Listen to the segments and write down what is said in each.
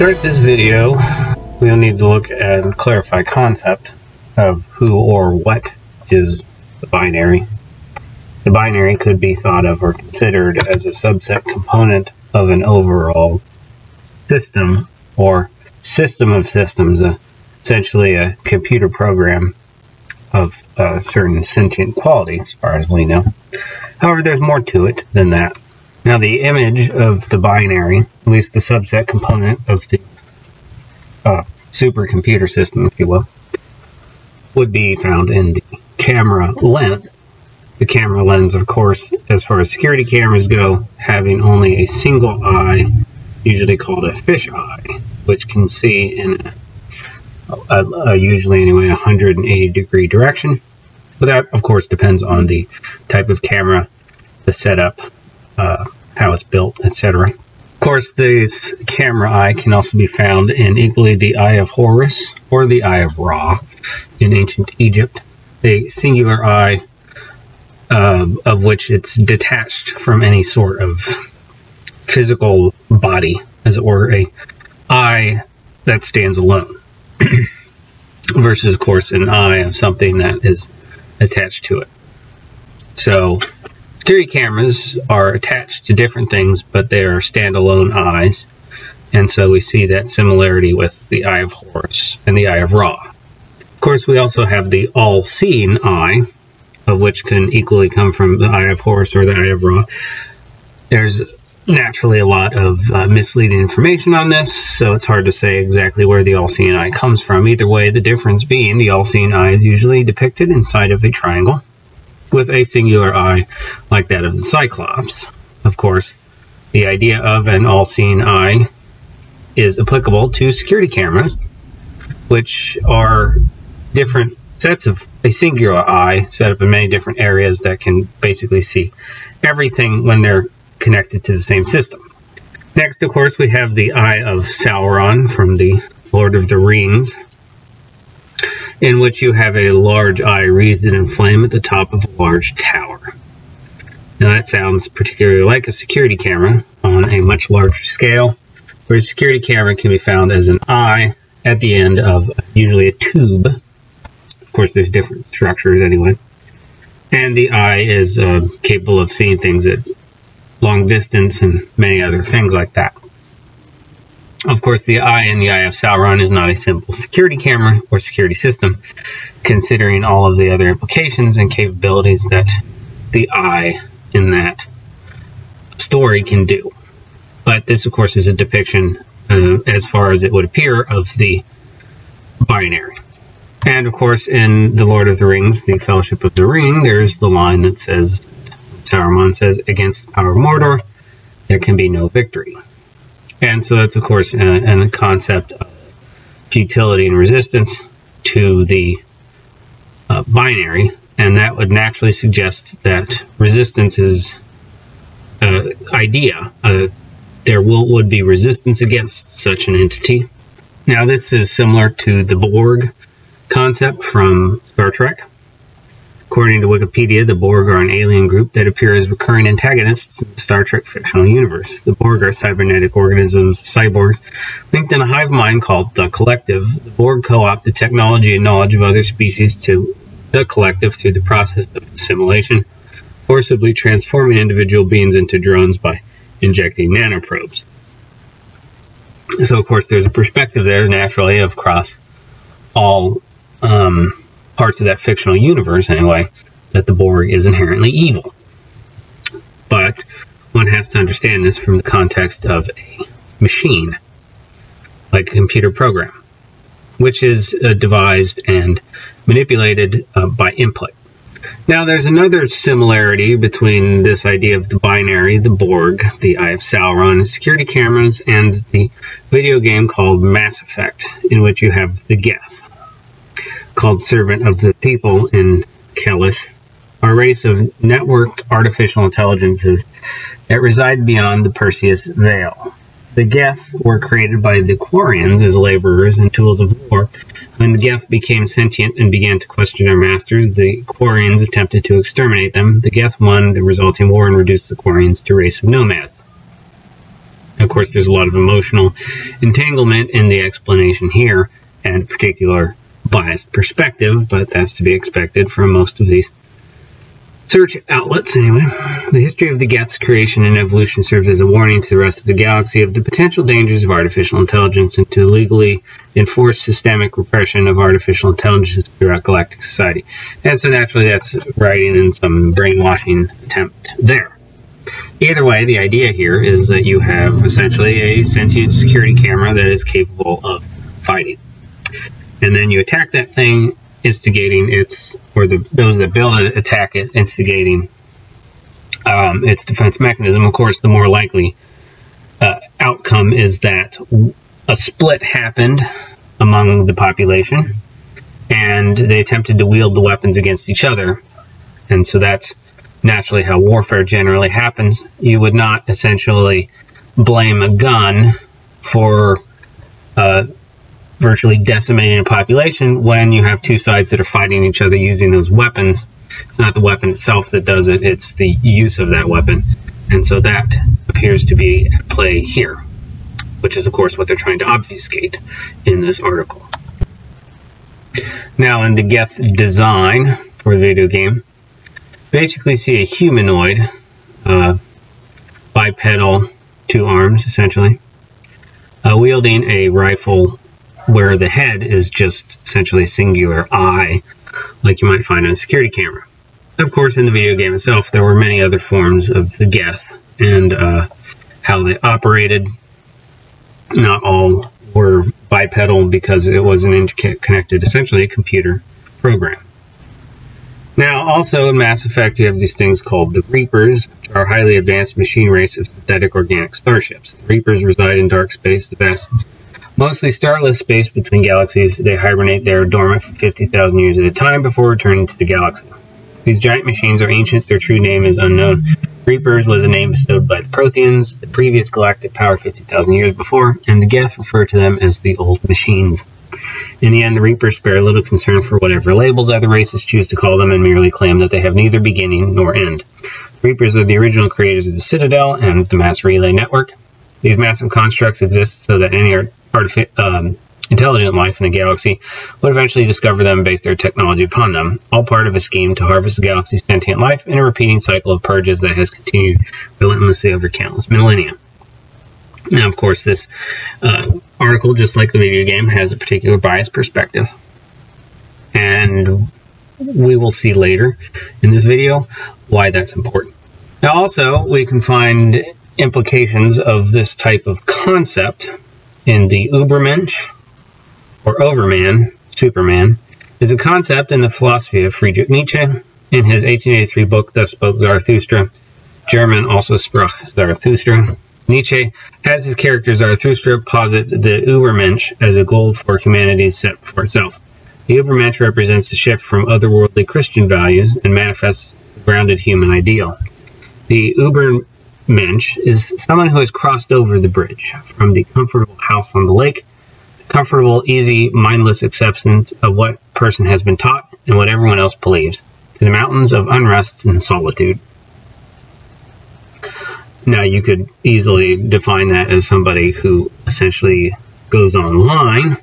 start this video, we'll need to look and clarify concept of who or what is the binary. The binary could be thought of or considered as a subset component of an overall system or system of systems, uh, essentially a computer program of a certain sentient quality, as far as we know. However, there's more to it than that. Now, the image of the binary, at least the subset component of the uh, supercomputer system, if you will, would be found in the camera lens. The camera lens, of course, as far as security cameras go, having only a single eye, usually called a fish eye, which can see in a, a, a usually anyway 180 degree direction. But that, of course, depends on the type of camera, the setup, uh, how it's built, etc. Of course, this camera eye can also be found in equally the Eye of Horus or the Eye of Ra in ancient Egypt. A singular eye uh, of which it's detached from any sort of physical body, as it were, a eye that stands alone. Versus, of course, an eye of something that is attached to it. So Security cameras are attached to different things, but they are standalone eyes. And so we see that similarity with the Eye of Horus and the Eye of Ra. Of course, we also have the all-seeing eye, of which can equally come from the Eye of Horus or the Eye of Ra. There's naturally a lot of uh, misleading information on this, so it's hard to say exactly where the all-seeing eye comes from. Either way, the difference being the all-seeing eye is usually depicted inside of a triangle, with a singular eye like that of the Cyclops. Of course, the idea of an all-seeing eye is applicable to security cameras, which are different sets of a singular eye set up in many different areas that can basically see everything when they're connected to the same system. Next, of course, we have the Eye of Sauron from the Lord of the Rings, in which you have a large eye wreathed in flame at the top of a large tower. Now that sounds particularly like a security camera on a much larger scale, where a security camera can be found as an eye at the end of usually a tube. Of course, there's different structures anyway. And the eye is uh, capable of seeing things at long distance and many other things like that. Of course, the eye in the Eye of Sauron is not a simple security camera or security system, considering all of the other implications and capabilities that the eye in that story can do. But this, of course, is a depiction, uh, as far as it would appear, of the binary. And, of course, in The Lord of the Rings, The Fellowship of the Ring, there's the line that says, Saruman says, against the power of Mordor, there can be no victory. And so that's, of course, a, concept of futility and resistance to the uh, binary, and that would naturally suggest that resistance is uh, idea. Uh, there will, would be resistance against such an entity. Now, this is similar to the Borg concept from Star Trek. According to Wikipedia, the Borg are an alien group that appear as recurring antagonists in the Star Trek fictional universe. The Borg are cybernetic organisms, cyborgs, linked in a hive mind called the Collective. The Borg co-opt the technology and knowledge of other species to the Collective through the process of assimilation, forcibly transforming individual beings into drones by injecting nanoprobes. So, of course, there's a perspective there, naturally, of cross all um, parts of that fictional universe, anyway, that the Borg is inherently evil. But one has to understand this from the context of a machine, like a computer program, which is uh, devised and manipulated uh, by input. Now, there's another similarity between this idea of the binary, the Borg, the Eye of Sauron, security cameras, and the video game called Mass Effect, in which you have the Geth called Servant of the People in Khelish, a race of networked artificial intelligences that reside beyond the Perseus Veil. The Geth were created by the Quarians as laborers and tools of war. When the Geth became sentient and began to question their masters, the Quarians attempted to exterminate them. The Geth won the resulting war and reduced the Quarians to a race of nomads. Of course, there's a lot of emotional entanglement in the explanation here and particular biased perspective, but that's to be expected from most of these search outlets anyway. The history of the Geth's creation and evolution serves as a warning to the rest of the galaxy of the potential dangers of artificial intelligence and to legally enforce systemic repression of artificial intelligence throughout galactic society. And so naturally that's writing in some brainwashing attempt there. Either way, the idea here is that you have essentially a sentient security camera that is capable of fighting. And then you attack that thing instigating its, or the those that build it attack it, instigating um, its defense mechanism. Of course, the more likely uh, outcome is that a split happened among the population, and they attempted to wield the weapons against each other, and so that's naturally how warfare generally happens. You would not essentially blame a gun for uh, virtually decimating a population when you have two sides that are fighting each other using those weapons. It's not the weapon itself that does it, it's the use of that weapon. And so that appears to be at play here, which is, of course, what they're trying to obfuscate in this article. Now, in the Geth design for the video game, basically see a humanoid, uh, bipedal, two arms essentially, uh, wielding a rifle where the head is just essentially a singular eye, like you might find on a security camera. Of course, in the video game itself, there were many other forms of the Geth and uh, how they operated. Not all were bipedal because it was an interconnected, essentially a computer program. Now, also in Mass Effect, you have these things called the Reapers, which are a highly advanced machine race of synthetic organic starships. The Reapers reside in dark space, the vast Mostly starless space between galaxies, they hibernate there dormant for 50,000 years at a time before returning to the galaxy. These giant machines are ancient, their true name is unknown. Reapers was a name bestowed by the Protheans, the previous galactic power 50,000 years before, and the Geth refer to them as the Old Machines. In the end, the Reapers spare little concern for whatever labels other races choose to call them and merely claim that they have neither beginning nor end. Reapers are the original creators of the Citadel and the Mass Relay Network. These massive constructs exist so that any um, intelligent life in the galaxy would eventually discover them and base their technology upon them, all part of a scheme to harvest the galaxy's sentient life in a repeating cycle of purges that has continued relentlessly over countless millennia. Now, of course, this uh, article, just like the video game, has a particular biased perspective. And we will see later in this video why that's important. Now, also, we can find implications of this type of concept in the Ubermensch, or Overman, Superman, is a concept in the philosophy of Friedrich Nietzsche. In his 1883 book, Thus Spoke Zarathustra, German also sprach Zarathustra. Nietzsche, as his character Zarathustra, posits the Ubermensch as a goal for humanity set for itself. The Ubermensch represents a shift from otherworldly Christian values and manifests the grounded human ideal. The Uber Mensch is someone who has crossed over the bridge from the comfortable house on the lake, the comfortable, easy, mindless acceptance of what person has been taught and what everyone else believes, to the mountains of unrest and solitude. Now, you could easily define that as somebody who essentially goes online,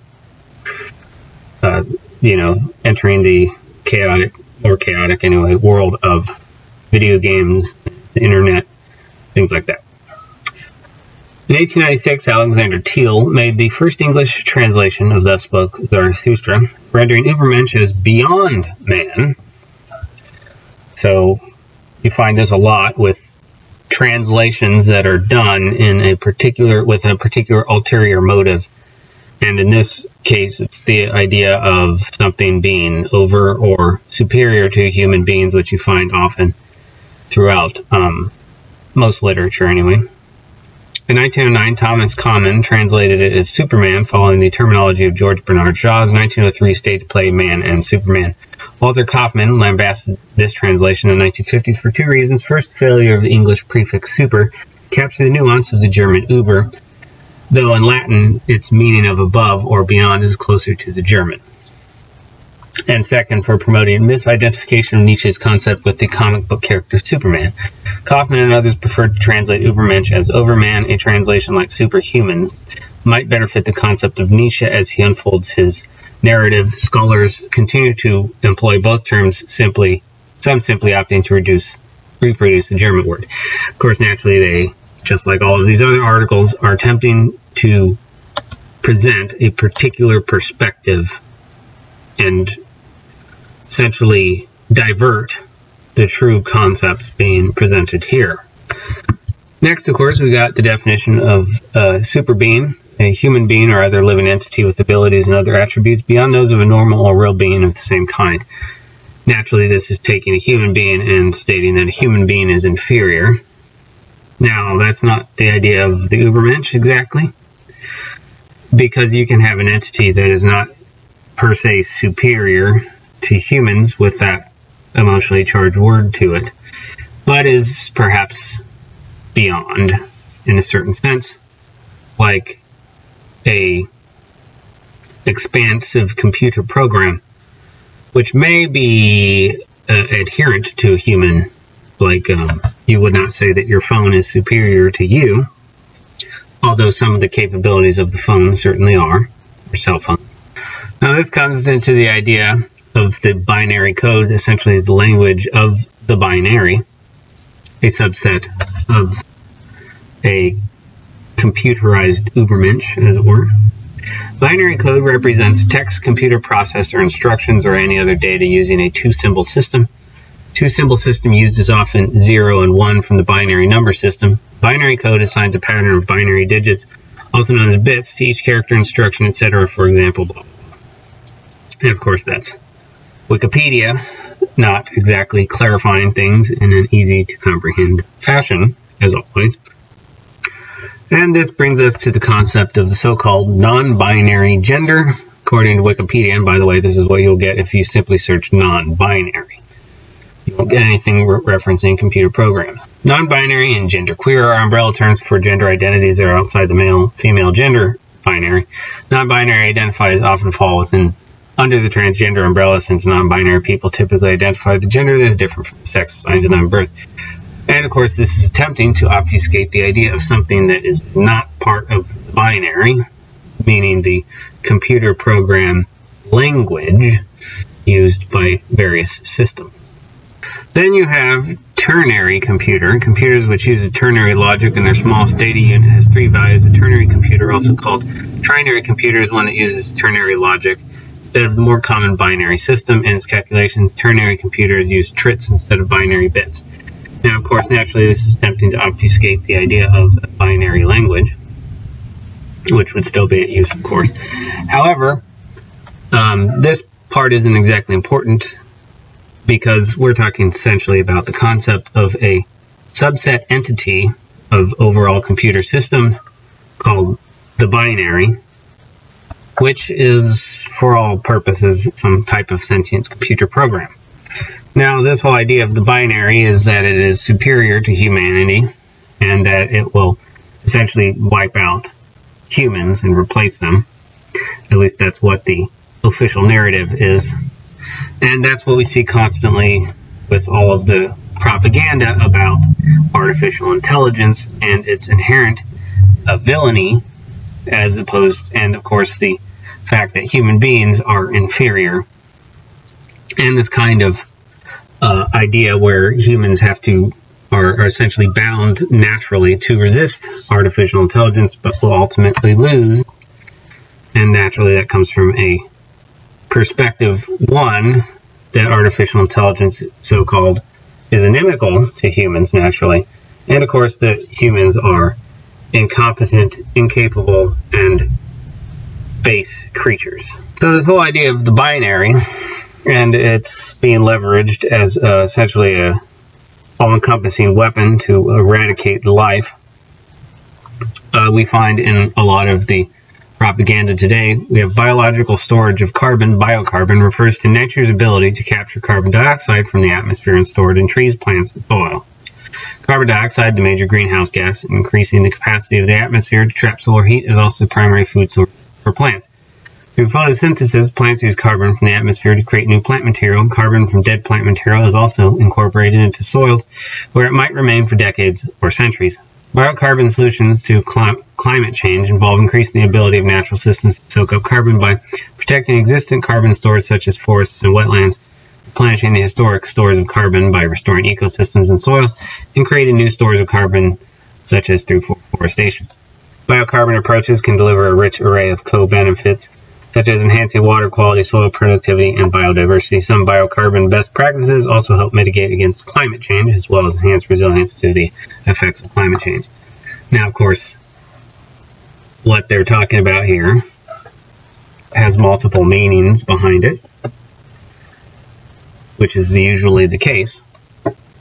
uh, you know, entering the chaotic, or chaotic anyway, world of video games, the internet, things like that. In 1896, Alexander Tille made the first English translation of Thus Spoke Zarathustra, rendering Ubermensch as beyond man. So you find this a lot with translations that are done in a particular with a particular ulterior motive. And in this case, it's the idea of something being over or superior to human beings, which you find often throughout um, most literature anyway. In 1909, Thomas Common translated it as Superman, following the terminology of George Bernard Shaw's 1903 stage play Man and Superman. Walter Kaufmann lambasted this translation in the 1950s for two reasons. First, failure of the English prefix super captured the nuance of the German Uber, though in Latin its meaning of above or beyond is closer to the German and second for promoting misidentification of Nietzsche's concept with the comic book character Superman. Kaufmann and others preferred to translate Übermensch as Overman, a translation like superhumans might better fit the concept of Nietzsche as he unfolds his narrative. Scholars continue to employ both terms simply, some simply opting to reduce, reproduce the German word. Of course, naturally, they, just like all of these other articles, are attempting to present a particular perspective and essentially divert the true concepts being presented here. Next, of course, we got the definition of a super being, a human being or other living entity with abilities and other attributes beyond those of a normal or real being of the same kind. Naturally, this is taking a human being and stating that a human being is inferior. Now, that's not the idea of the Übermensch exactly, because you can have an entity that is not per se superior to humans with that emotionally charged word to it, but is perhaps beyond in a certain sense, like a expansive computer program, which may be uh, adherent to a human. Like um, you would not say that your phone is superior to you, although some of the capabilities of the phone certainly are, or cell phone. Now this comes into the idea of the binary code, essentially the language of the binary, a subset of a computerized Übermensch, as it were. Binary code represents text, computer processor instructions, or any other data using a two-symbol system. Two-symbol system used is often 0 and 1 from the binary number system. Binary code assigns a pattern of binary digits, also known as bits, to each character, instruction, etc., for example, blah. And of course, that's Wikipedia not exactly clarifying things in an easy to comprehend fashion, as always. And this brings us to the concept of the so-called non-binary gender. According to Wikipedia, and by the way, this is what you'll get if you simply search non-binary. You won't get anything re referencing computer programs. Non-binary and genderqueer are umbrella terms for gender identities that are outside the male-female gender binary. Non-binary identifiers often fall within under the transgender umbrella since non-binary people typically identify the gender that is different from the sex assigned to them at birth. And of course, this is attempting to obfuscate the idea of something that is not part of the binary, meaning the computer program language used by various systems. Then you have ternary computer, computers which use a ternary logic and their smallest data unit has three values. A ternary computer, also called trinary computer, is one that uses ternary logic Instead of the more common binary system in its calculations, ternary computers use trits instead of binary bits. Now, of course, naturally, this is attempting to obfuscate the idea of a binary language, which would still be at use, of course. However, um, this part isn't exactly important because we're talking essentially about the concept of a subset entity of overall computer systems called the binary, which is, for all purposes, some type of sentient computer program. Now, this whole idea of the binary is that it is superior to humanity and that it will essentially wipe out humans and replace them. At least that's what the official narrative is. And that's what we see constantly with all of the propaganda about artificial intelligence and its inherent uh, villainy as opposed, and of course, the fact that human beings are inferior, and this kind of uh, idea where humans have to are, are, essentially bound naturally to resist artificial intelligence, but will ultimately lose. And naturally, that comes from a perspective one that artificial intelligence, so called, is inimical to humans naturally, and of course that humans are incompetent, incapable, and base creatures. So this whole idea of the binary, and it's being leveraged as uh, essentially a all-encompassing weapon to eradicate life, uh, we find in a lot of the propaganda today. We have biological storage of carbon. Biocarbon refers to nature's ability to capture carbon dioxide from the atmosphere and store it in trees, plants, and soil. Carbon dioxide, the major greenhouse gas, increasing the capacity of the atmosphere to trap solar heat, is also the primary food source plants. Through photosynthesis, plants use carbon from the atmosphere to create new plant material. Carbon from dead plant material is also incorporated into soils where it might remain for decades or centuries. Biocarbon solutions to climate change involve increasing the ability of natural systems to soak up carbon by protecting existing carbon stores such as forests and wetlands, replenishing the historic stores of carbon by restoring ecosystems and soils, and creating new stores of carbon such as through forestation. Biocarbon approaches can deliver a rich array of co-benefits such as enhancing water quality, soil productivity, and biodiversity. Some biocarbon best practices also help mitigate against climate change as well as enhance resilience to the effects of climate change. Now, of course, what they're talking about here has multiple meanings behind it, which is the, usually the case.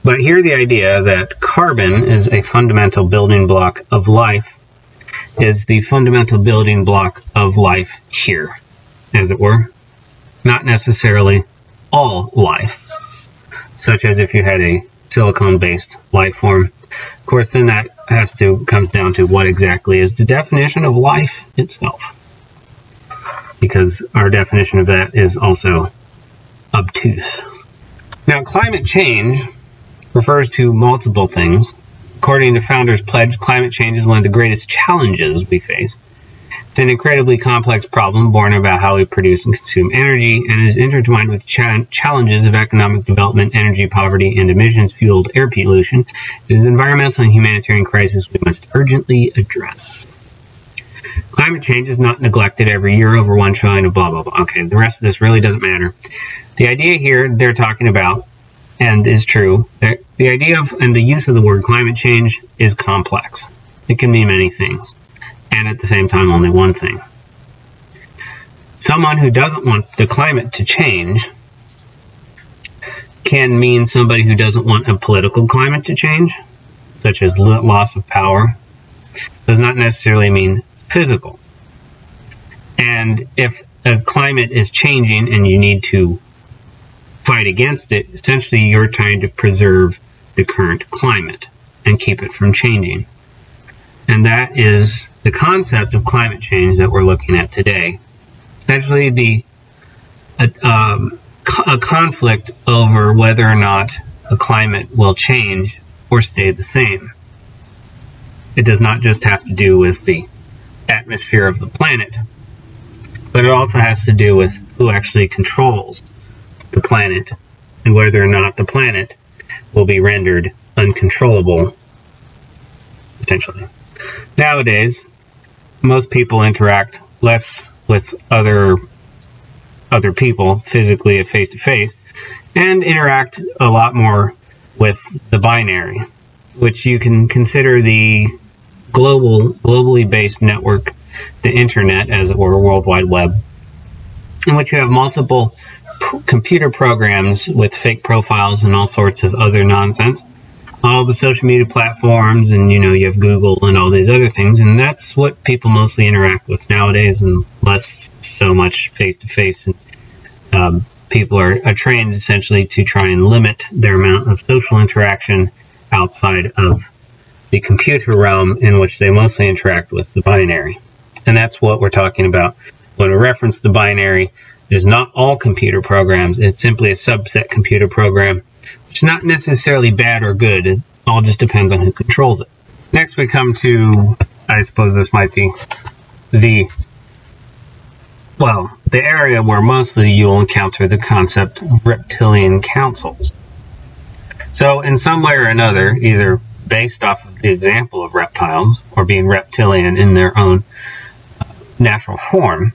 But here the idea that carbon is a fundamental building block of life is the fundamental building block of life here, as it were. Not necessarily all life, such as if you had a silicon-based life form. Of course, then that has to comes down to what exactly is the definition of life itself. Because our definition of that is also obtuse. Now, climate change refers to multiple things, According to Founders Pledge, climate change is one of the greatest challenges we face. It's an incredibly complex problem born about how we produce and consume energy and is intertwined with cha challenges of economic development, energy poverty, and emissions-fueled air pollution. It is an environmental and humanitarian crisis we must urgently address. Climate change is not neglected every year over one trillion of blah, blah, blah. Okay, the rest of this really doesn't matter. The idea here they're talking about and is true. The idea of and the use of the word climate change is complex. It can mean many things, and at the same time, only one thing. Someone who doesn't want the climate to change can mean somebody who doesn't want a political climate to change, such as loss of power, does not necessarily mean physical. And if a climate is changing and you need to fight against it, essentially you're trying to preserve the current climate and keep it from changing. And that is the concept of climate change that we're looking at today. Essentially, the a, um, a conflict over whether or not a climate will change or stay the same. It does not just have to do with the atmosphere of the planet, but it also has to do with who actually controls the planet and whether or not the planet will be rendered uncontrollable, essentially. Nowadays, most people interact less with other other people physically face to face and interact a lot more with the binary, which you can consider the global globally based network, the internet as it were, World Wide Web, in which you have multiple computer programs with fake profiles and all sorts of other nonsense. On all the social media platforms and you know you have google and all these other things and that's what people mostly interact with nowadays and less so much face to face and um, people are, are trained essentially to try and limit their amount of social interaction outside of the computer realm in which they mostly interact with the binary. And that's what we're talking about. When we reference the binary it is not all computer programs. It's simply a subset computer program, which is not necessarily bad or good. It all just depends on who controls it. Next we come to, I suppose this might be the, well, the area where mostly you'll encounter the concept of reptilian councils. So in some way or another, either based off of the example of reptiles or being reptilian in their own uh, natural form,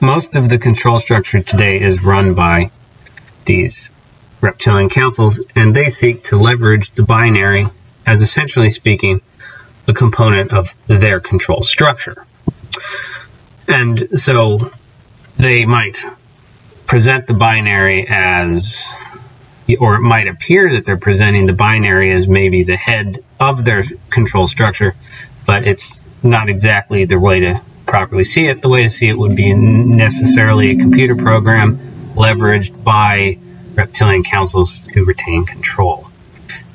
most of the control structure today is run by these reptilian councils, and they seek to leverage the binary as essentially speaking a component of their control structure. And so they might present the binary as, or it might appear that they're presenting the binary as maybe the head of their control structure, but it's not exactly the way to properly see it, the way to see it would be necessarily a computer program leveraged by reptilian councils to retain control.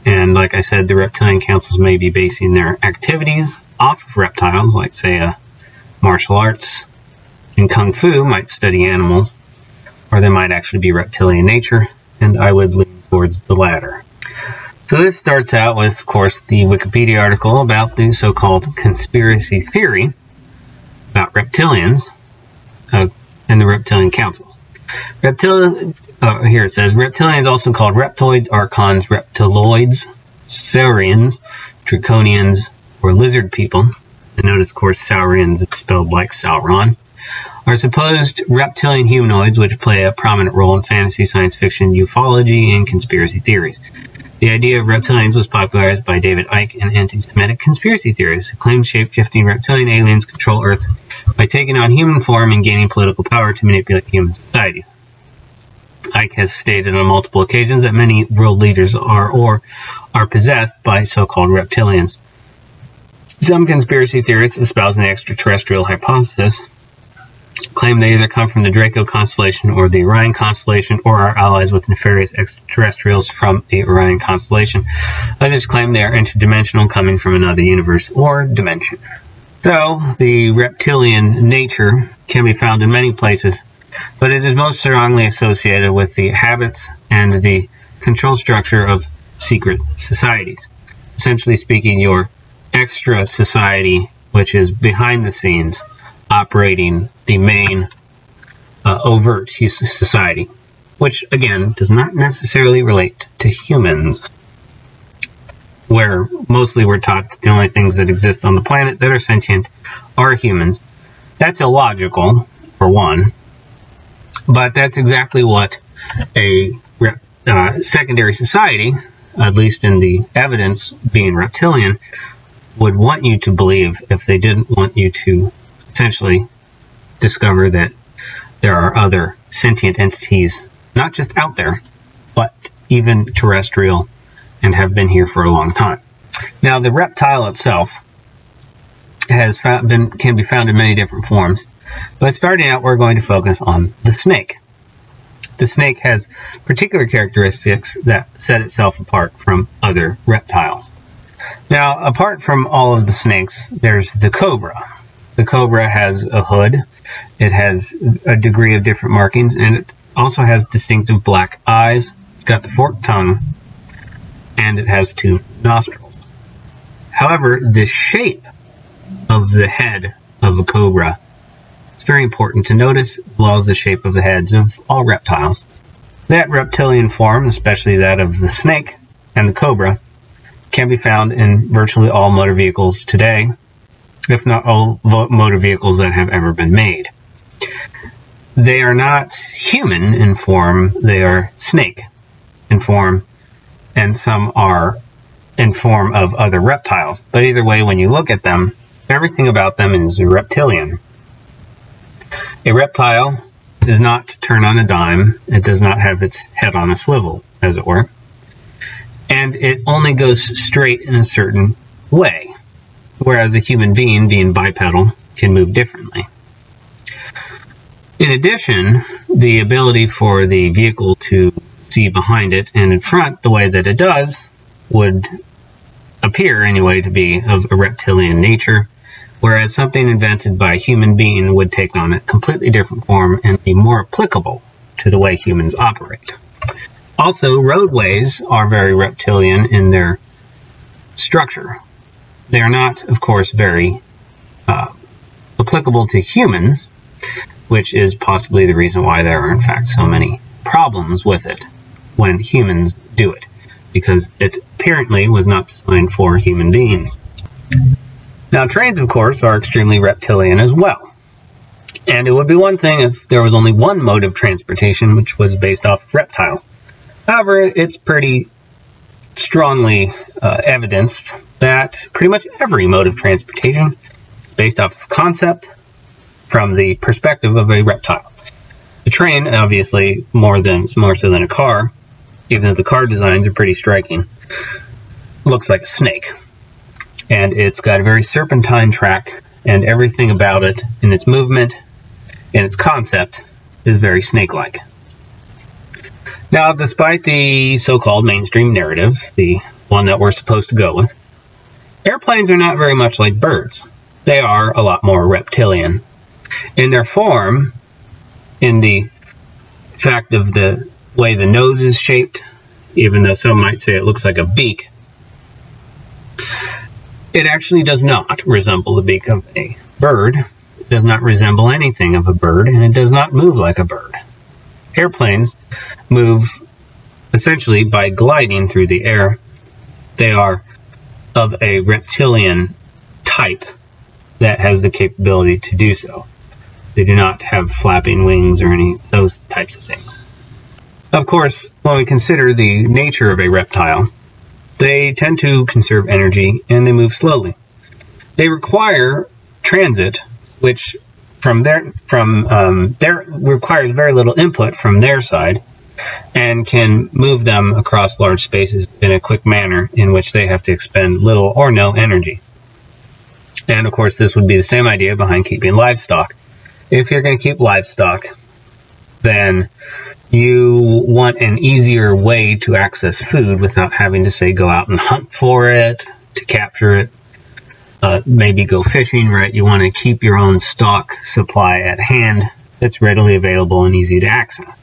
And like I said, the reptilian councils may be basing their activities off of reptiles, like say a martial arts and Kung Fu might study animals, or they might actually be reptilian nature, and I would lean towards the latter. So this starts out with, of course, the Wikipedia article about the so-called conspiracy theory about reptilians uh, and the Reptilian Council. Reptil uh, here it says, reptilians also called reptoids, archons, reptiloids, saurians, draconians, or lizard people, and notice, of course, saurians is spelled like Sauron, are supposed reptilian humanoids which play a prominent role in fantasy, science fiction, ufology, and conspiracy theories. The idea of reptilians was popularized by David Icke and anti-Semitic conspiracy theorists who claimed shape-shifting reptilian aliens control Earth by taking on human form and gaining political power to manipulate human societies. Icke has stated on multiple occasions that many world leaders are or are possessed by so-called reptilians. Some conspiracy theorists espousing the extraterrestrial hypothesis claim they either come from the Draco constellation or the Orion constellation or are allies with nefarious extraterrestrials from the Orion constellation. Others claim they are interdimensional coming from another universe or dimension. So, the reptilian nature can be found in many places, but it is most strongly associated with the habits and the control structure of secret societies. Essentially speaking, your extra society, which is behind the scenes, operating the main uh, overt society, which again does not necessarily relate to humans, where mostly we're taught that the only things that exist on the planet that are sentient are humans. That's illogical, for one, but that's exactly what a uh, secondary society, at least in the evidence being reptilian, would want you to believe if they didn't want you to essentially discover that there are other sentient entities, not just out there, but even terrestrial and have been here for a long time. Now, the reptile itself has found, been, can be found in many different forms, but starting out, we're going to focus on the snake. The snake has particular characteristics that set itself apart from other reptiles. Now, apart from all of the snakes, there's the cobra. The Cobra has a hood, it has a degree of different markings, and it also has distinctive black eyes. It's got the forked tongue, and it has two nostrils. However, the shape of the head of a cobra is very important to notice, as well as the shape of the heads of all reptiles. That reptilian form, especially that of the snake and the cobra, can be found in virtually all motor vehicles today, if not all motor vehicles that have ever been made. They are not human in form, they are snake in form, and some are in form of other reptiles. But either way, when you look at them, everything about them is reptilian. A reptile does not turn on a dime, it does not have its head on a swivel, as it were, and it only goes straight in a certain way whereas a human being, being bipedal, can move differently. In addition, the ability for the vehicle to see behind it and in front the way that it does would appear anyway to be of a reptilian nature, whereas something invented by a human being would take on a completely different form and be more applicable to the way humans operate. Also, roadways are very reptilian in their structure. They are not, of course, very uh, applicable to humans, which is possibly the reason why there are, in fact, so many problems with it when humans do it, because it apparently was not designed for human beings. Now, trains, of course, are extremely reptilian as well. And it would be one thing if there was only one mode of transportation which was based off of reptiles. However, it's pretty strongly uh, evidenced that pretty much every mode of transportation based off of concept from the perspective of a reptile. The train, obviously, more than more so than a car, even though the car designs are pretty striking, looks like a snake. And it's got a very serpentine track, and everything about it, in its movement, in its concept, is very snake-like. Now, despite the so-called mainstream narrative, the one that we're supposed to go with, airplanes are not very much like birds. They are a lot more reptilian. In their form, in the fact of the way the nose is shaped, even though some might say it looks like a beak, it actually does not resemble the beak of a bird. It does not resemble anything of a bird, and it does not move like a bird. Airplanes move essentially by gliding through the air. They are of a reptilian type that has the capability to do so. They do not have flapping wings or any those types of things. Of course, when we consider the nature of a reptile, they tend to conserve energy and they move slowly. They require transit, which from their from um, their requires very little input from their side, and can move them across large spaces in a quick manner in which they have to expend little or no energy. And of course, this would be the same idea behind keeping livestock. If you're going to keep livestock, then you want an easier way to access food without having to, say, go out and hunt for it, to capture it, uh, maybe go fishing, right? You want to keep your own stock supply at hand that's readily available and easy to access.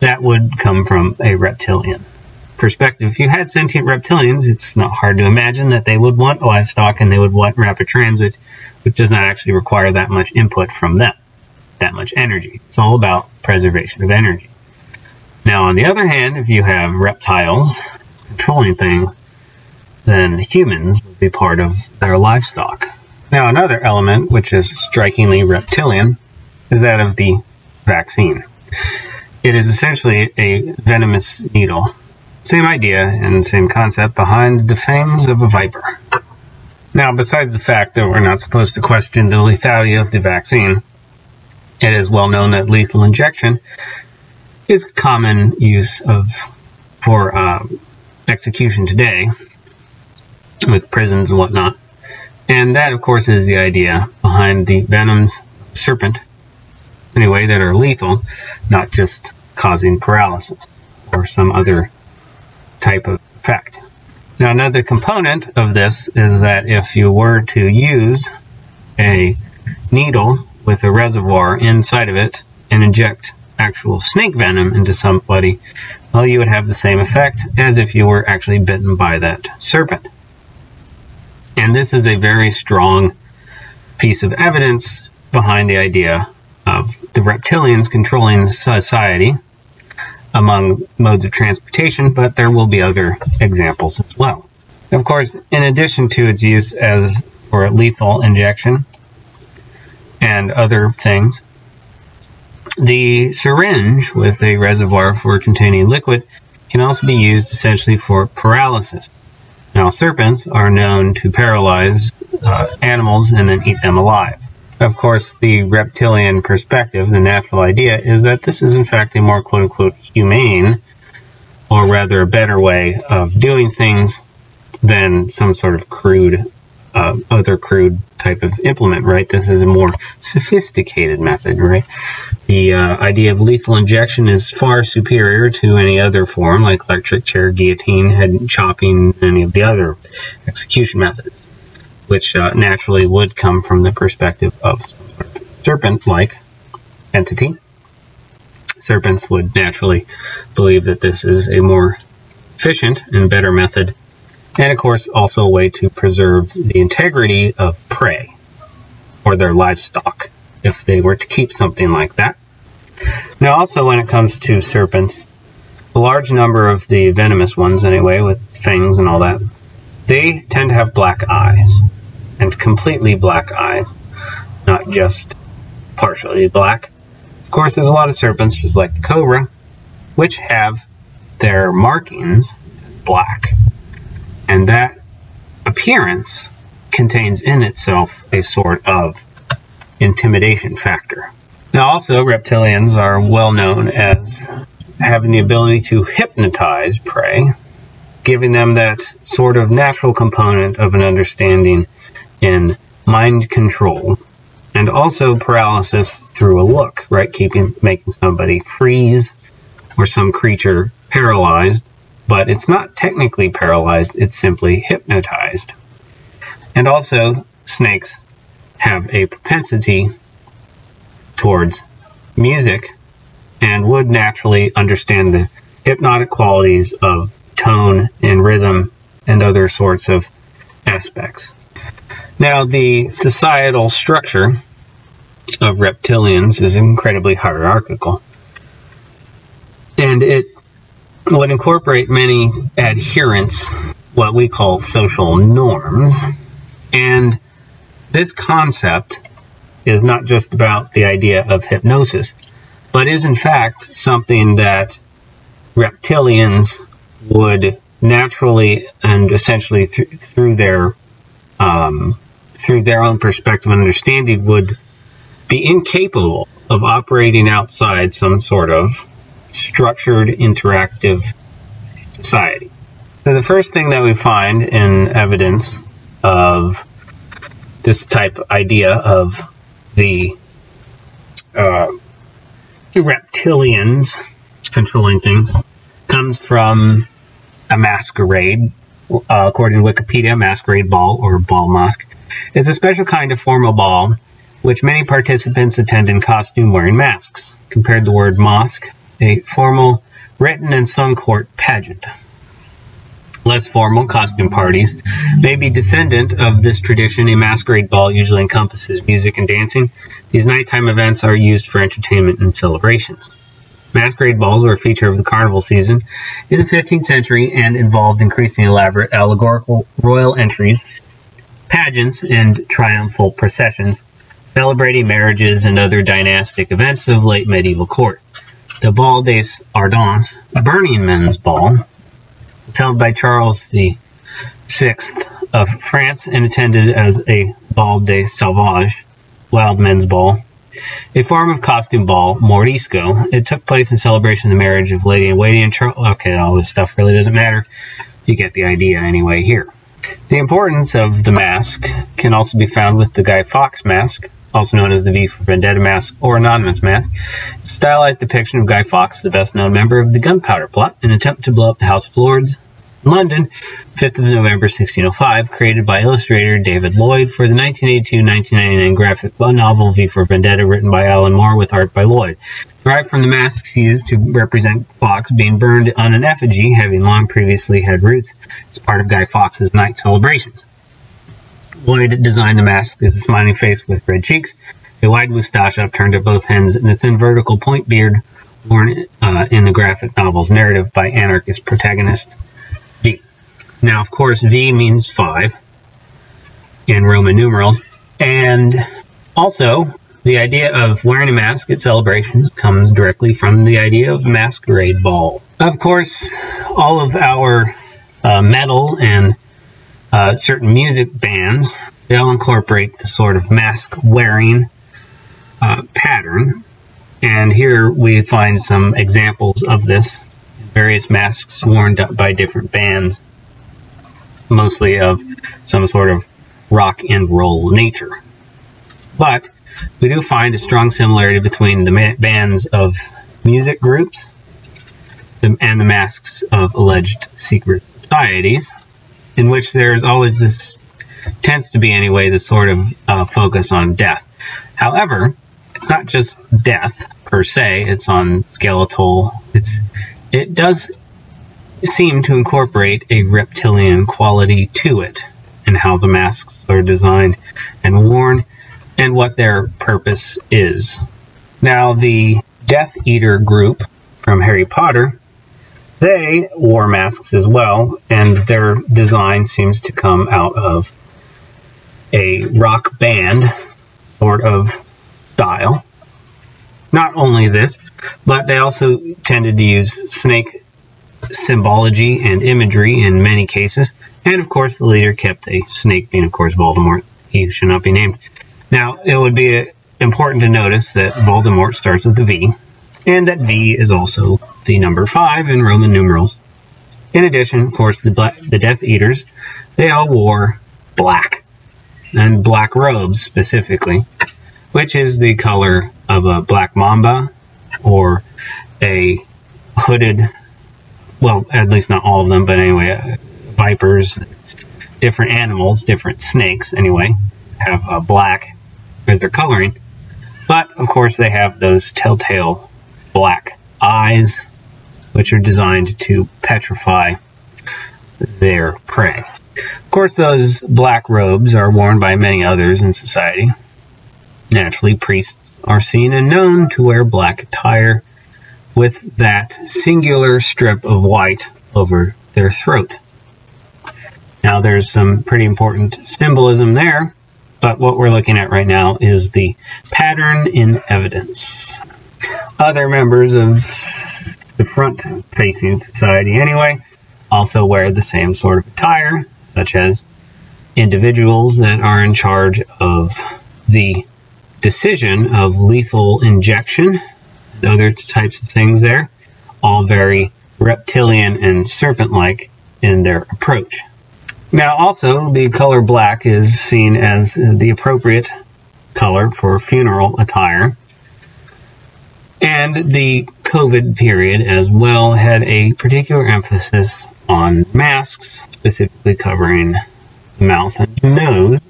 That would come from a reptilian perspective. If you had sentient reptilians, it's not hard to imagine that they would want livestock and they would want rapid transit, which does not actually require that much input from them, that much energy. It's all about preservation of energy. Now, on the other hand, if you have reptiles controlling things, then humans would be part of their livestock. Now, another element, which is strikingly reptilian, is that of the vaccine. It is essentially a venomous needle same idea and same concept behind the fangs of a viper. Now, besides the fact that we're not supposed to question the lethality of the vaccine, it is well known that lethal injection is common use of for uh, execution today with prisons and whatnot. And that, of course, is the idea behind the venoms serpent, anyway, that are lethal, not just causing paralysis or some other type of effect. Now another component of this is that if you were to use a needle with a reservoir inside of it and inject actual snake venom into somebody, well, you would have the same effect as if you were actually bitten by that serpent. And this is a very strong piece of evidence behind the idea of the reptilians controlling society among modes of transportation, but there will be other examples as well. Of course, in addition to its use as for lethal injection and other things, the syringe with a reservoir for containing liquid can also be used essentially for paralysis. Now, serpents are known to paralyze uh, animals and then eat them alive. Of course, the reptilian perspective, the natural idea, is that this is in fact a more quote unquote humane, or rather a better way of doing things than some sort of crude, uh, other crude type of implement, right? This is a more sophisticated method, right? The uh, idea of lethal injection is far superior to any other form, like electric chair, guillotine, head chopping, any of the other execution methods which uh, naturally would come from the perspective of serpent-like entity. Serpents would naturally believe that this is a more efficient and better method, and of course also a way to preserve the integrity of prey or their livestock if they were to keep something like that. Now also when it comes to serpents, a large number of the venomous ones anyway, with fangs and all that, they tend to have black eyes and completely black eyes, not just partially black. Of course, there's a lot of serpents, just like the cobra, which have their markings black. And that appearance contains in itself a sort of intimidation factor. Now, also, reptilians are well known as having the ability to hypnotize prey, giving them that sort of natural component of an understanding in mind control and also paralysis through a look, right? Keeping making somebody freeze or some creature paralyzed, but it's not technically paralyzed, it's simply hypnotized. And also snakes have a propensity towards music and would naturally understand the hypnotic qualities of tone and rhythm and other sorts of aspects. Now, the societal structure of reptilians is incredibly hierarchical, and it would incorporate many adherents, what we call social norms, and this concept is not just about the idea of hypnosis, but is in fact something that reptilians would naturally and essentially th- through their um, through their own perspective and understanding would be incapable of operating outside some sort of structured interactive society. So the first thing that we find in evidence of this type idea of the uh, reptilians controlling things comes from a masquerade. Uh, according to Wikipedia, masquerade ball or ball masque is a special kind of formal ball which many participants attend in costume wearing masks. Compared the word masque, a formal written and sung court pageant. Less formal costume parties may be descendant of this tradition. A masquerade ball usually encompasses music and dancing. These nighttime events are used for entertainment and celebrations. Masquerade balls were a feature of the carnival season in the 15th century and involved increasingly elaborate allegorical royal entries, pageants, and triumphal processions celebrating marriages and other dynastic events of late medieval court. The Bal des Ardents, Burning Men's Ball, held by Charles VI of France and attended as a Bal des Sauvages, Wild Men's Ball, a form of costume ball, Morisco. It took place in celebration of the marriage of Lady and Charles. Okay, all this stuff really doesn't matter. You get the idea anyway here. The importance of the mask can also be found with the Guy Fawkes mask, also known as the V for Vendetta mask or Anonymous mask. It's a stylized depiction of Guy Fawkes, the best known member of the Gunpowder Plot, an attempt to blow up the House of Lords in London, 5th of November 1605, created by illustrator David Lloyd for the 1982-1999 graphic novel V for Vendetta, written by Alan Moore with art by Lloyd. Derived from the masks used to represent Fawkes being burned on an effigy, having long previously had roots as part of Guy Fawkes' night celebrations. Lloyd design the mask as a smiling face with red cheeks, a wide moustache upturned at both ends, and a thin vertical point beard worn uh, in the graphic novel's narrative by anarchist protagonist V. Now, of course, V means five in Roman numerals, and also the idea of wearing a mask at celebrations comes directly from the idea of masquerade ball. Of course, all of our uh, metal and uh, certain music bands, they all incorporate the sort of mask wearing uh, pattern. And here we find some examples of this. Various masks worn by different bands, mostly of some sort of rock and roll nature. But we do find a strong similarity between the bands of music groups and the masks of alleged secret societies in which there's always this tends to be anyway the sort of uh, focus on death. However, it's not just death per se; it's on skeletal. It's it does seem to incorporate a reptilian quality to it, and how the masks are designed and worn, and what their purpose is. Now, the Death Eater group from Harry Potter they wore masks as well, and their design seems to come out of a rock band sort of style. Not only this, but they also tended to use snake symbology and imagery in many cases. And of course, the leader kept a snake, being, of course, Voldemort. He should not be named. Now, it would be important to notice that Voldemort starts with a V, and that V is also the number 5 in Roman numerals. In addition, of course, the, the Death Eaters, they all wore black, and black robes specifically, which is the color of a black mamba or a hooded, well, at least not all of them, but anyway, uh, vipers, different animals, different snakes, anyway, have uh, black as their coloring. But, of course, they have those telltale black eyes, which are designed to petrify their prey. Of course, those black robes are worn by many others in society. Naturally, priests are seen and known to wear black attire with that singular strip of white over their throat. Now, there's some pretty important symbolism there, but what we're looking at right now is the pattern in evidence. Other members of the front-facing society, anyway, also wear the same sort of attire, such as individuals that are in charge of the decision of lethal injection and other types of things there, all very reptilian and serpent-like in their approach. Now also, the color black is seen as the appropriate color for funeral attire. And the COVID period as well had a particular emphasis on masks, specifically covering mouth and nose.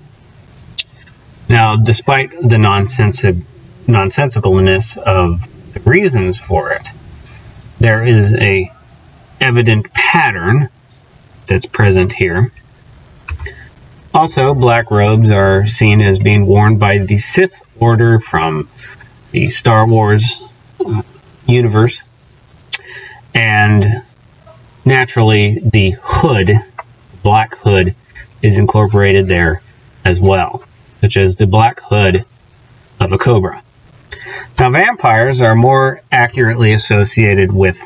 Now, despite the nonsensic nonsensicalness of the reasons for it, there is a evident pattern that's present here. Also, black robes are seen as being worn by the Sith Order from the Star Wars universe. And naturally, the hood, black hood, is incorporated there as well, such as the black hood of a cobra. Now, vampires are more accurately associated with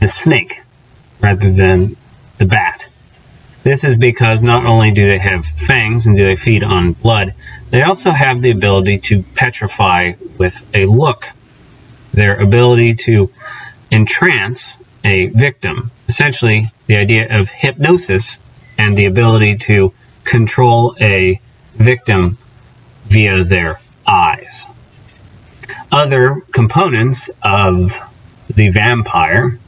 the snake rather than the bat. This is because not only do they have fangs and do they feed on blood, they also have the ability to petrify with a look. Their ability to entrance a victim. Essentially, the idea of hypnosis and the ability to control a victim via their eyes. Other components of the vampire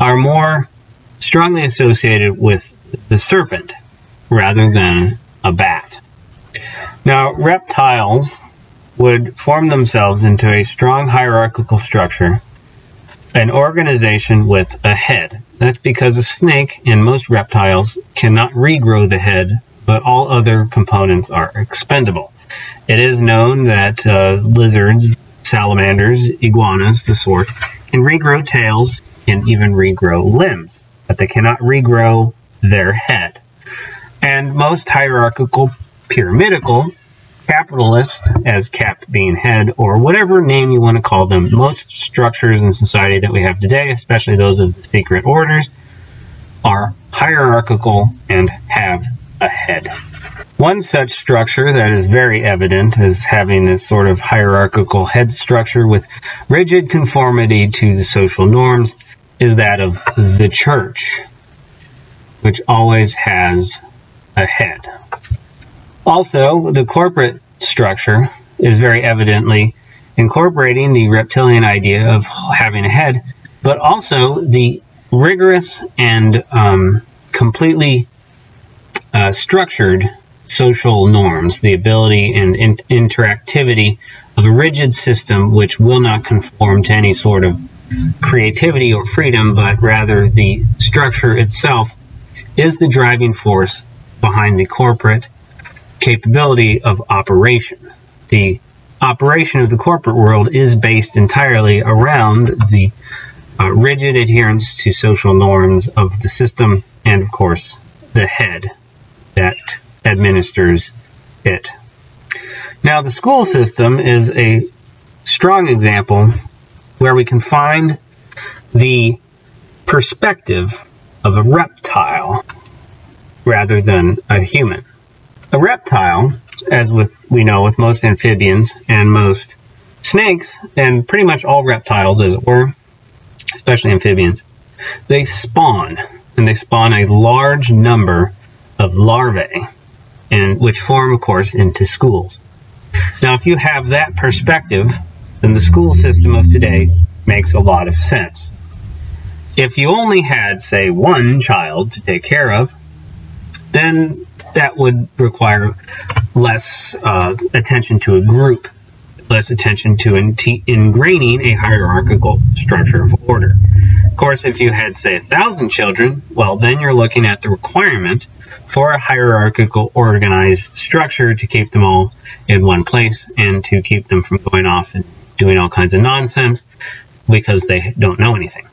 are more strongly associated with the serpent rather than a bat. Now, reptiles would form themselves into a strong hierarchical structure, an organization with a head. That's because a snake and most reptiles cannot regrow the head, but all other components are expendable. It is known that uh, lizards, salamanders, iguanas, the sort, can regrow tails and even regrow limbs, but they cannot regrow their head. And most hierarchical, pyramidal, capitalist, as cap being head, or whatever name you want to call them, most structures in society that we have today, especially those of the secret orders, are hierarchical and have a head. One such structure that is very evident as having this sort of hierarchical head structure with rigid conformity to the social norms is that of the church which always has a head. Also, the corporate structure is very evidently incorporating the reptilian idea of having a head, but also the rigorous and um, completely uh, structured social norms, the ability and in interactivity of a rigid system which will not conform to any sort of creativity or freedom, but rather the structure itself is the driving force behind the corporate capability of operation. The operation of the corporate world is based entirely around the uh, rigid adherence to social norms of the system and, of course, the head that administers it. Now, the school system is a strong example where we can find the perspective of a reptile rather than a human. A reptile, as with we know with most amphibians and most snakes, and pretty much all reptiles as it were, especially amphibians, they spawn, and they spawn a large number of larvae, and which form, of course, into schools. Now, if you have that perspective, then the school system of today makes a lot of sense. If you only had, say, one child to take care of, then that would require less uh, attention to a group less attention to ingraining a hierarchical structure of order. Of course, if you had, say, a thousand children, well, then you're looking at the requirement for a hierarchical organized structure to keep them all in one place and to keep them from going off and doing all kinds of nonsense because they don't know anything.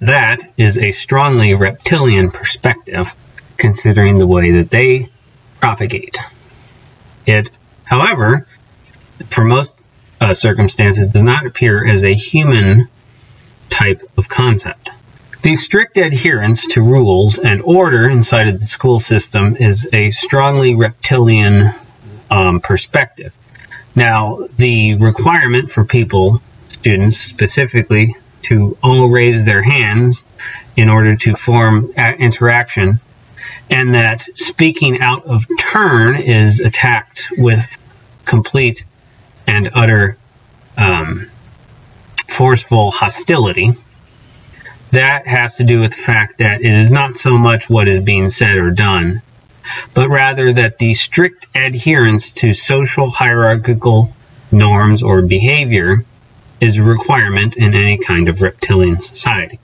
That is a strongly reptilian perspective considering the way that they propagate. It, however, for most uh, circumstances, does not appear as a human type of concept. The strict adherence to rules and order inside of the school system is a strongly reptilian um, perspective. Now, the requirement for people, students specifically, to all raise their hands in order to form interaction, and that speaking out of turn is attacked with complete and utter um, forceful hostility. That has to do with the fact that it is not so much what is being said or done, but rather that the strict adherence to social hierarchical norms or behavior is a requirement in any kind of reptilian society.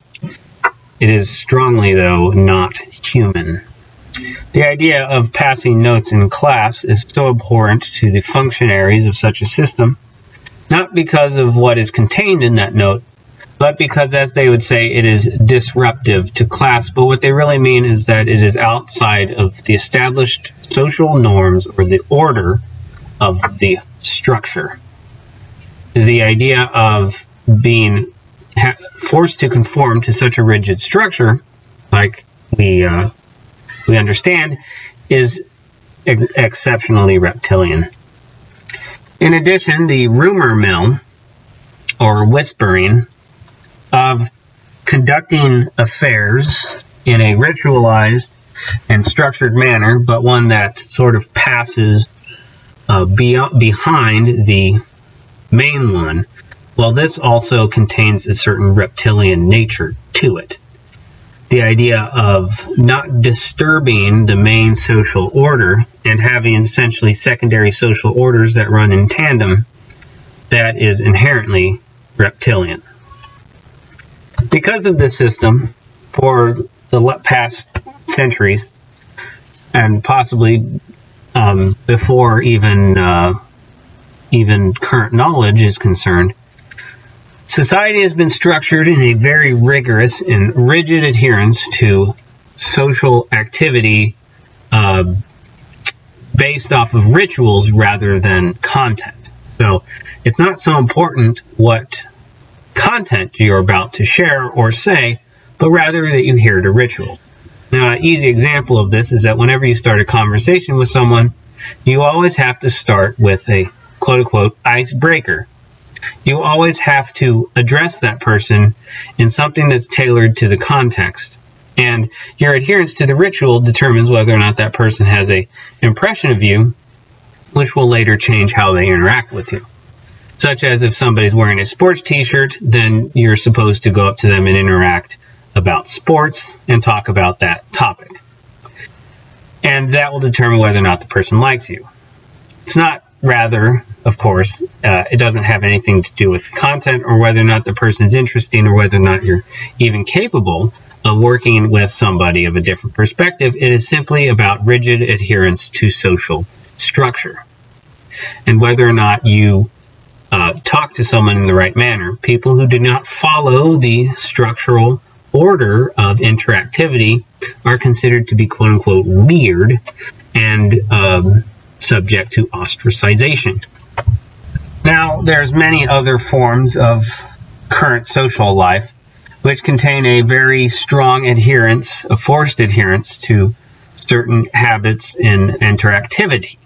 It is strongly, though, not human. The idea of passing notes in class is so abhorrent to the functionaries of such a system, not because of what is contained in that note, but because, as they would say, it is disruptive to class. But what they really mean is that it is outside of the established social norms or the order of the structure the idea of being forced to conform to such a rigid structure, like the uh, we understand, is ex exceptionally reptilian. In addition, the rumor mill, or whispering, of conducting affairs in a ritualized and structured manner, but one that sort of passes uh, behind the main one, well, this also contains a certain reptilian nature to it. The idea of not disturbing the main social order and having essentially secondary social orders that run in tandem, that is inherently reptilian. Because of this system, for the past centuries, and possibly um, before even uh, even current knowledge is concerned, society has been structured in a very rigorous and rigid adherence to social activity uh, based off of rituals rather than content. So it's not so important what content you're about to share or say, but rather that you adhere to rituals. Now, an easy example of this is that whenever you start a conversation with someone, you always have to start with a quote unquote icebreaker. You always have to address that person in something that's tailored to the context. And your adherence to the ritual determines whether or not that person has a impression of you, which will later change how they interact with you. Such as if somebody's wearing a sports t-shirt, then you're supposed to go up to them and interact about sports and talk about that topic. And that will determine whether or not the person likes you. It's not rather, of course, uh, it doesn't have anything to do with the content or whether or not the person is interesting or whether or not you're even capable of working with somebody of a different perspective. It is simply about rigid adherence to social structure and whether or not you uh, talk to someone in the right manner. People who do not follow the structural order of interactivity are considered to be quote unquote weird and um, subject to ostracization. Now, there's many other forms of current social life which contain a very strong adherence, a forced adherence to certain habits and interactivity,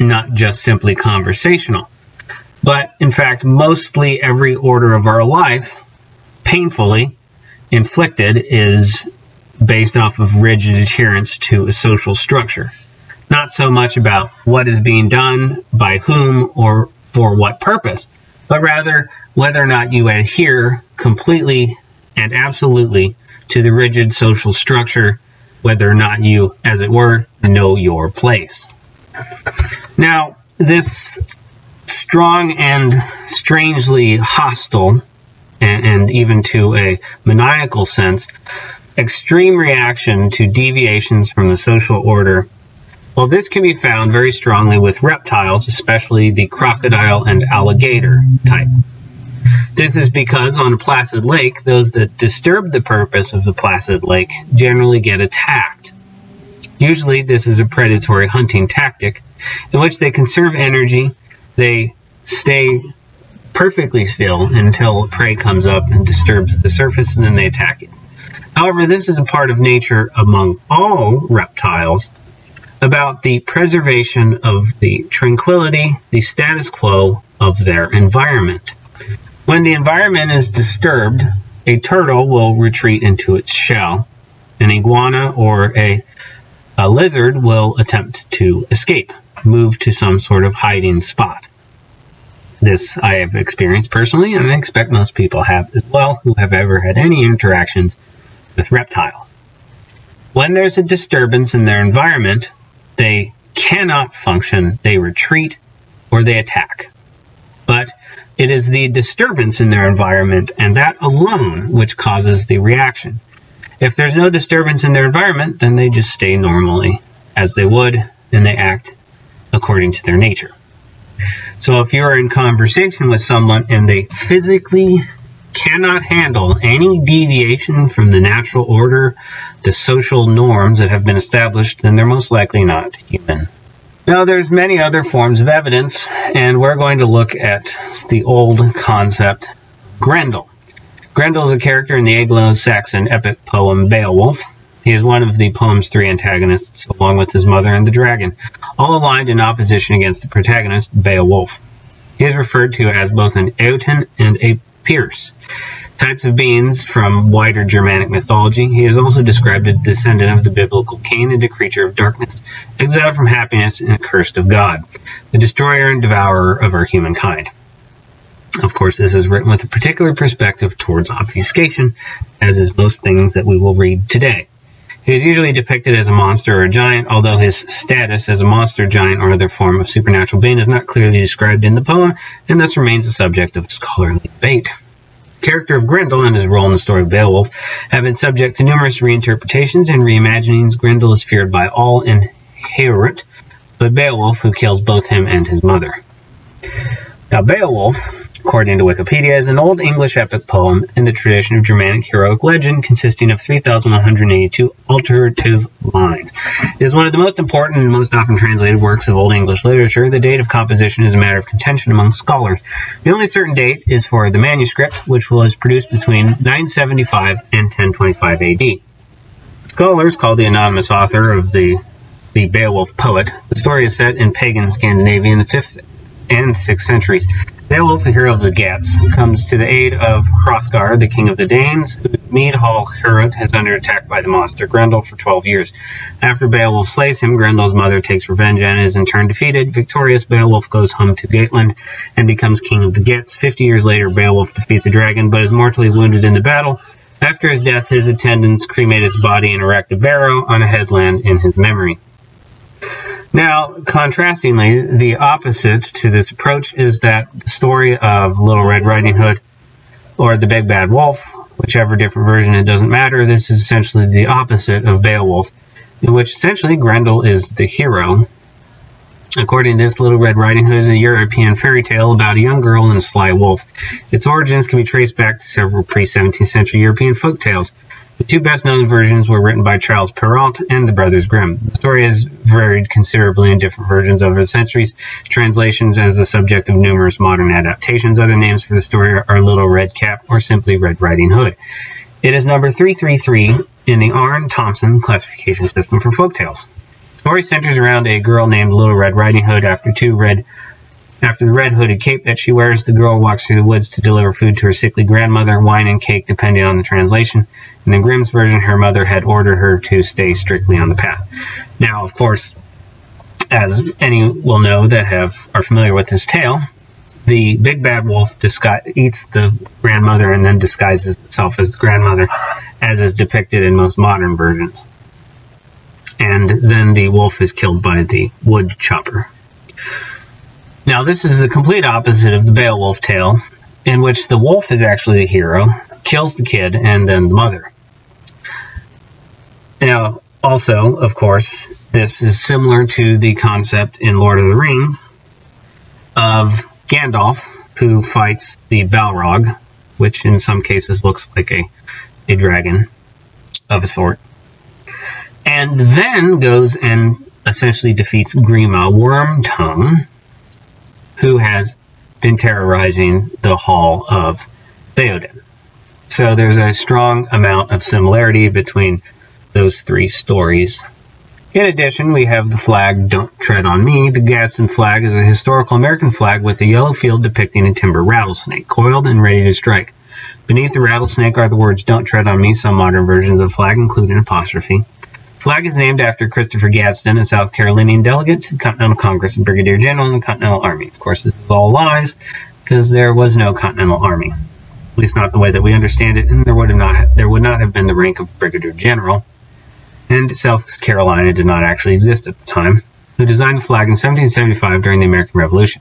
not just simply conversational. But in fact, mostly every order of our life, painfully inflicted, is based off of rigid adherence to a social structure not so much about what is being done, by whom, or for what purpose, but rather whether or not you adhere completely and absolutely to the rigid social structure, whether or not you, as it were, know your place. Now, this strong and strangely hostile, and, and even to a maniacal sense, extreme reaction to deviations from the social order. Well, this can be found very strongly with reptiles, especially the crocodile and alligator type. This is because on a placid lake, those that disturb the purpose of the placid lake generally get attacked. Usually, this is a predatory hunting tactic in which they conserve energy, they stay perfectly still until prey comes up and disturbs the surface, and then they attack it. However, this is a part of nature among all reptiles about the preservation of the tranquility, the status quo of their environment. When the environment is disturbed, a turtle will retreat into its shell. An iguana or a, a lizard will attempt to escape, move to some sort of hiding spot. This I have experienced personally, and I expect most people have as well who have ever had any interactions with reptiles. When there's a disturbance in their environment, they cannot function, they retreat, or they attack. But it is the disturbance in their environment and that alone which causes the reaction. If there's no disturbance in their environment, then they just stay normally as they would and they act according to their nature. So if you're in conversation with someone and they physically cannot handle any deviation from the natural order, the social norms that have been established, then they're most likely not human. Now, there's many other forms of evidence, and we're going to look at the old concept Grendel. Grendel is a character in the Anglo-Saxon epic poem Beowulf. He is one of the poem's three antagonists, along with his mother and the dragon, all aligned in opposition against the protagonist, Beowulf. He is referred to as both an Eoten and a Pierce. Types of beings from wider Germanic mythology. He is also described as a descendant of the biblical Cain and a creature of darkness, exiled from happiness and accursed of God, the destroyer and devourer of our humankind. Of course, this is written with a particular perspective towards obfuscation, as is most things that we will read today. He is usually depicted as a monster or a giant, although his status as a monster, giant, or other form of supernatural being is not clearly described in the poem, and thus remains the subject of scholarly debate. The character of Grendel and his role in the story of Beowulf have been subject to numerous reinterpretations and reimaginings. Grendel is feared by all in Heorot, but Beowulf, who kills both him and his mother. Now, Beowulf according to Wikipedia, is an Old English epic poem in the tradition of Germanic heroic legend consisting of 3,182 alterative lines. It is one of the most important and most often translated works of Old English literature. The date of composition is a matter of contention among scholars. The only certain date is for the manuscript, which was produced between 975 and 1025 AD. Scholars call the anonymous author of the the Beowulf poet. The story is set in pagan Scandinavia in the 5th and 6th centuries. Beowulf, the hero of the Geats, comes to the aid of Hrothgar, the king of the Danes, whose mead hall Heorot has under attack by the monster Grendel for 12 years. After Beowulf slays him, Grendel's mother takes revenge and is in turn defeated. Victorious, Beowulf goes home to Geatland and becomes king of the Geats. Fifty years later, Beowulf defeats a dragon, but is mortally wounded in the battle. After his death, his attendants cremate his body and erect a barrow on a headland in his memory. Now, contrastingly, the opposite to this approach is that the story of Little Red Riding Hood or the Big Bad Wolf, whichever different version, it doesn't matter. This is essentially the opposite of Beowulf, in which essentially Grendel is the hero. According to this, Little Red Riding Hood is a European fairy tale about a young girl and a sly wolf. Its origins can be traced back to several pre-17th century European folk tales. The two best-known versions were written by Charles Perrault and the Brothers Grimm. The story has varied considerably in different versions over the centuries. Translations as the subject of numerous modern adaptations. Other names for the story are Little Red Cap or simply Red Riding Hood. It is number 333 in the Aarne Thompson classification system for folktales. The story centers around a girl named Little Red Riding Hood after two red after the red hooded cape that she wears, the girl walks through the woods to deliver food to her sickly grandmother, wine and cake depending on the translation. In the Grimm's version, her mother had ordered her to stay strictly on the path. Now, of course, as any will know that have are familiar with this tale, the big bad wolf eats the grandmother and then disguises itself as the grandmother, as is depicted in most modern versions. And then the wolf is killed by the wood chopper. Now, this is the complete opposite of the Beowulf tale, in which the wolf is actually the hero, kills the kid, and then the mother. Now, also, of course, this is similar to the concept in Lord of the Rings of Gandalf, who fights the Balrog, which in some cases looks like a, a dragon of a sort, and then goes and essentially defeats Grima Wormtongue, who has been terrorizing the Hall of Theoden. So there's a strong amount of similarity between those three stories. In addition, we have the flag Don't Tread on Me. The Gadsden flag is a historical American flag with a yellow field depicting a timber rattlesnake, coiled and ready to strike. Beneath the rattlesnake are the words Don't Tread on Me. Some modern versions of the flag include an apostrophe. Flag is named after Christopher Gadsden, a South Carolinian delegate to the Continental Congress and Brigadier General in the Continental Army. Of course, this is all lies, because there was no Continental Army, at least not the way that we understand it, and there would have not there would not have been the rank of Brigadier General. And South Carolina did not actually exist at the time. Who designed the flag in 1775 during the American Revolution?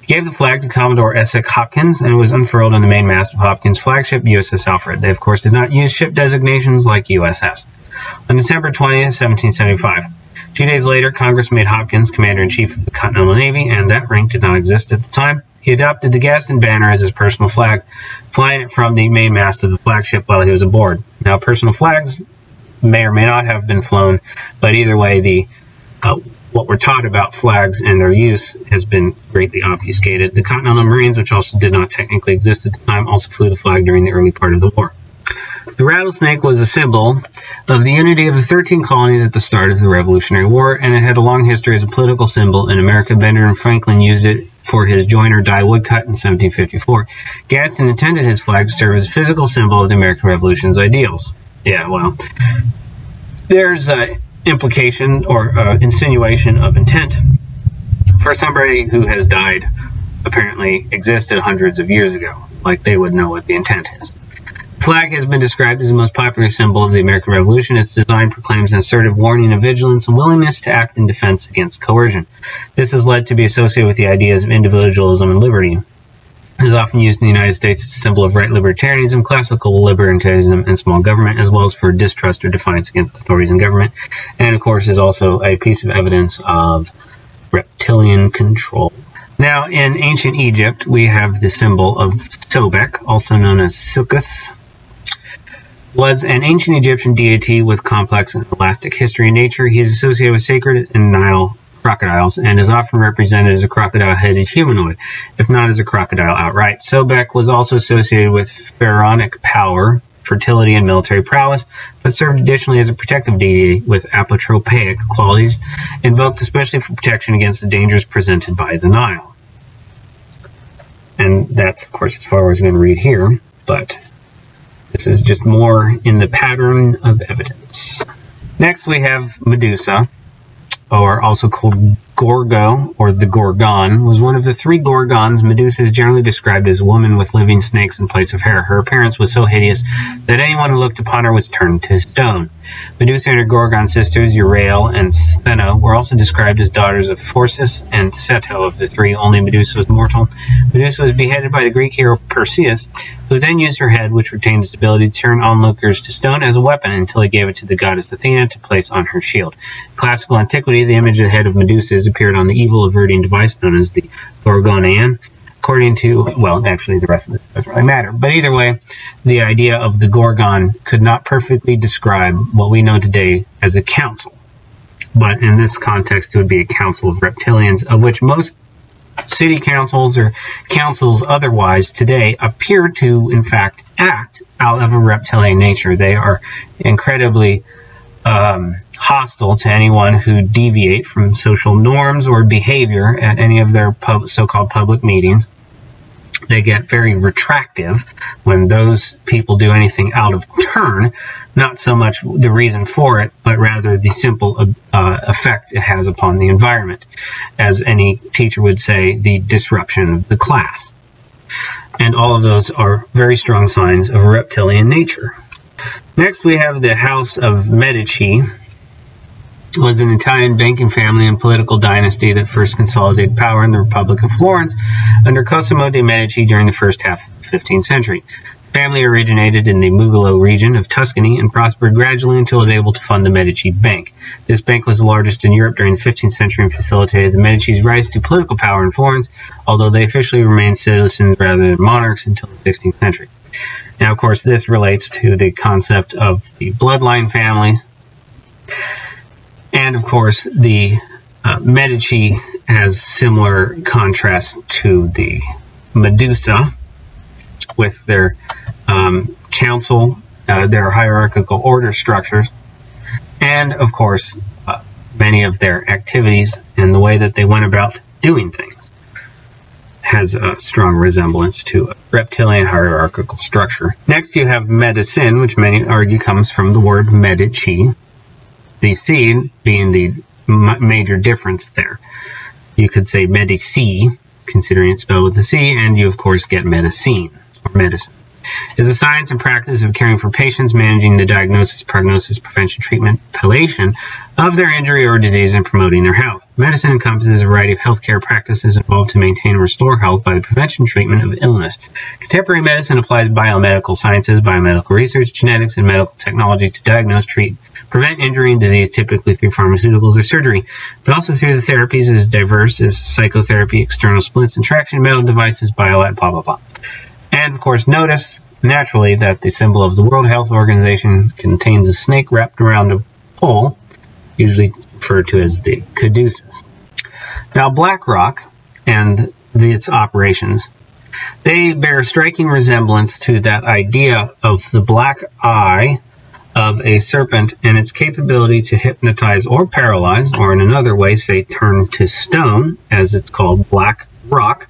He gave the flag to Commodore Esek Hopkins, and it was unfurled on the mainmast of Hopkins' flagship USS Alfred. They, of course, did not use ship designations like USS on December 20, 1775. Two days later, Congress made Hopkins Commander-in-Chief of the Continental Navy, and that rank did not exist at the time. He adopted the Gadsden banner as his personal flag, flying it from the mainmast of the flagship while he was aboard. Now, personal flags may or may not have been flown, but either way, the uh, what we're taught about flags and their use has been greatly obfuscated. The Continental Marines, which also did not technically exist at the time, also flew the flag during the early part of the war. The rattlesnake was a symbol of the unity of the 13 colonies at the start of the Revolutionary War, and it had a long history as a political symbol in America. Benjamin Franklin used it for his join or die woodcut in 1754. Gadsden intended his flag to serve as a physical symbol of the American Revolution's ideals. Yeah, well, there's an implication or uh, insinuation of intent for somebody who has died apparently existed hundreds of years ago. Like they would know what the intent is flag has been described as the most popular symbol of the American Revolution. Its design proclaims an assertive warning of vigilance and willingness to act in defense against coercion. This has led to be associated with the ideas of individualism and liberty. Is often used in the United States as a symbol of right libertarianism, classical libertarianism, and small government, as well as for distrust or defiance against authorities and government. And of course, is also a piece of evidence of reptilian control. Now, in ancient Egypt, we have the symbol of Sobek, also known as Suchos, was an ancient Egyptian deity with complex and elastic history and nature. He is associated with sacred and Nile crocodiles and is often represented as a crocodile-headed humanoid, if not as a crocodile outright. Sobek was also associated with pharaonic power, fertility, and military prowess, but served additionally as a protective deity with apotropaic qualities, invoked especially for protection against the dangers presented by the Nile. And that's, of course, as far as I'm going to read here, but this is just more in the pattern of evidence. Next we have Medusa, or also called Gorgo, or the Gorgon, was one of the three Gorgons. Medusa is generally described as a woman with living snakes in place of hair. Her appearance was so hideous that anyone who looked upon her was turned to stone. Medusa and her Gorgon sisters, Euryale and Stheno, were also described as daughters of Phorcys and Ceto. Of the three, only Medusa was mortal. Medusa was beheaded by the Greek hero Perseus, who then used her head, which retained its ability to turn onlookers to stone, as a weapon until he gave it to the goddess Athena to place on her shield. Classical antiquity, the image of the head of Medusa is appeared on the evil averting device known as the Gorgoneion. According to, well, actually, the rest of it doesn't really matter. But either way, the idea of the Gorgon could not perfectly describe what we know today as a council. But in this context, it would be a council of reptilians, of which most city councils or councils otherwise today appear to, in fact, act out of a reptilian nature. They are incredibly um, hostile to anyone who deviate from social norms or behavior at any of their pub- so-called public meetings. They get very retractive when those people do anything out of turn, not so much the reason for it, but rather the simple uh, effect it has upon the environment. As any teacher would say, the disruption of the class. And all of those are very strong signs of reptilian nature. Next, we have the House of Medici, It was an Italian banking family and political dynasty that first consolidated power in the Republic of Florence under Cosimo de' Medici during the first half of the 15th century. The family originated in the Mugello region of Tuscany and prospered gradually until it was able to fund the Medici Bank. This bank was the largest in Europe during the 15th century and facilitated the Medici's rise to political power in Florence, although they officially remained citizens rather than monarchs until the 16th century. Now, of course, this relates to the concept of the bloodline families and of course, the uh, Medici has similar contrast to the Medusa with their um, council, uh, their hierarchical order structures, and of course, uh, many of their activities and the way that they went about doing things has a strong resemblance to a reptilian hierarchical structure. Next, you have medicine, which many argue comes from the word medici, the C being the major difference there. You could say medici, considering it's spelled with a C, and you of course get medicine, or medicine is a science and practice of caring for patients, managing the diagnosis, prognosis, prevention, treatment, palliation of their injury or disease, and promoting their health. Medicine encompasses a variety of healthcare practices involved to maintain and restore health by the prevention treatment of illness. Contemporary medicine applies biomedical sciences, biomedical research, genetics, and medical technology to diagnose, treat, prevent injury and disease, typically through pharmaceuticals or surgery, but also through the therapies as diverse as psychotherapy, external splints and traction, metal devices, biolite, blah, blah, blah. And of course, notice naturally that the symbol of the World Health Organization contains a snake wrapped around a pole, usually referred to as the caduceus. Now, BlackRock and the, its operations, they bear striking resemblance to that idea of the black eye of a serpent and its capability to hypnotize or paralyze, or in another way, say turn to stone, as it's called black rock,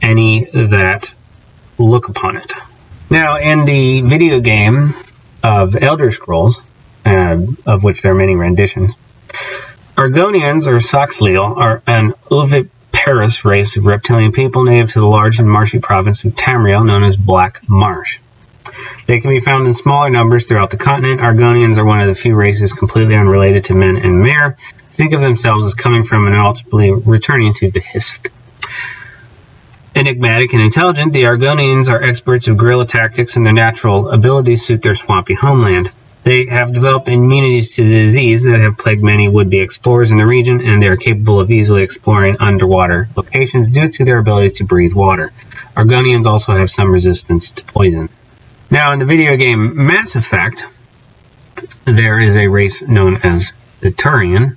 any that look upon it. Now, in the video game of Elder Scrolls, uh, of which there are many renditions, Argonians or Saxhleel are an oviparous race of reptilian people native to the large and marshy province of Tamriel known as Black Marsh. They can be found in smaller numbers throughout the continent. Argonians are one of the few races completely unrelated to men and mer. Think of themselves as coming from and ultimately returning to the Hist. Enigmatic and intelligent, the Argonians are experts of guerrilla tactics and their natural abilities suit their swampy homeland. They have developed immunities to the disease that have plagued many would-be explorers in the region, and they are capable of easily exploring underwater locations due to their ability to breathe water. Argonians also have some resistance to poison. Now, in the video game Mass Effect, there is a race known as the Turian,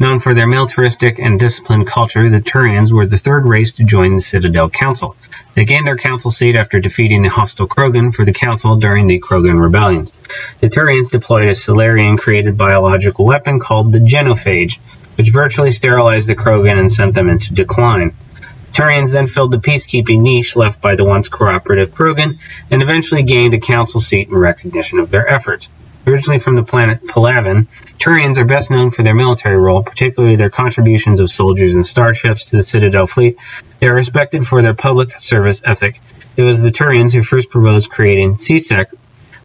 Known for their militaristic and disciplined culture, the Turians were the third race to join the Citadel Council. They gained their council seat after defeating the hostile Krogan for the council during the Krogan rebellions. The Turians deployed a Salarian-created biological weapon called the Genophage, which virtually sterilized the Krogan and sent them into decline. The Turians then filled the peacekeeping niche left by the once cooperative Krogan and eventually gained a council seat in recognition of their efforts. Originally from the planet Palaven, Turians are best known for their military role, particularly their contributions of soldiers and starships to the Citadel fleet. They are respected for their public service ethic. It was the Turians who first proposed creating C-Sec,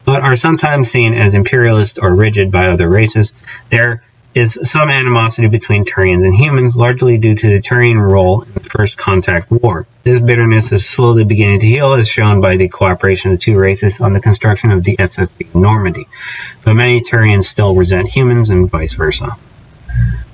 but are sometimes seen as imperialist or rigid by other races. Their is some animosity between Turians and humans, largely due to the Turian role in the First Contact War. This bitterness is slowly beginning to heal, as shown by the cooperation of the two races on the construction of the SSV Normandy, but many Turians still resent humans and vice versa.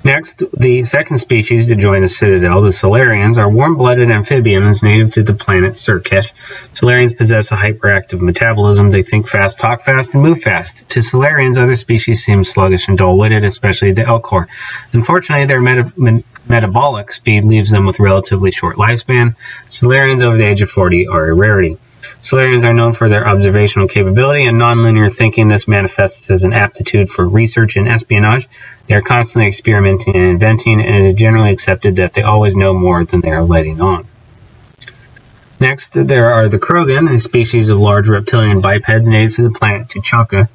Next, the second species to join the Citadel, the Salarians, are warm-blooded amphibians native to the planet Surkesh. Salarians possess a hyperactive metabolism. They think fast, talk fast, and move fast. To Salarians, other species seem sluggish and dull-witted, especially the Elcor. Unfortunately, their meta metabolic speed leaves them with relatively short lifespan. Salarians over the age of 40 are a rarity. Salarians are known for their observational capability and nonlinear thinking. This manifests as an aptitude for research and espionage. They are constantly experimenting and inventing, and it is generally accepted that they always know more than they are letting on. Next, there are the Krogan, a species of large reptilian bipeds native to the planet Tuchanka.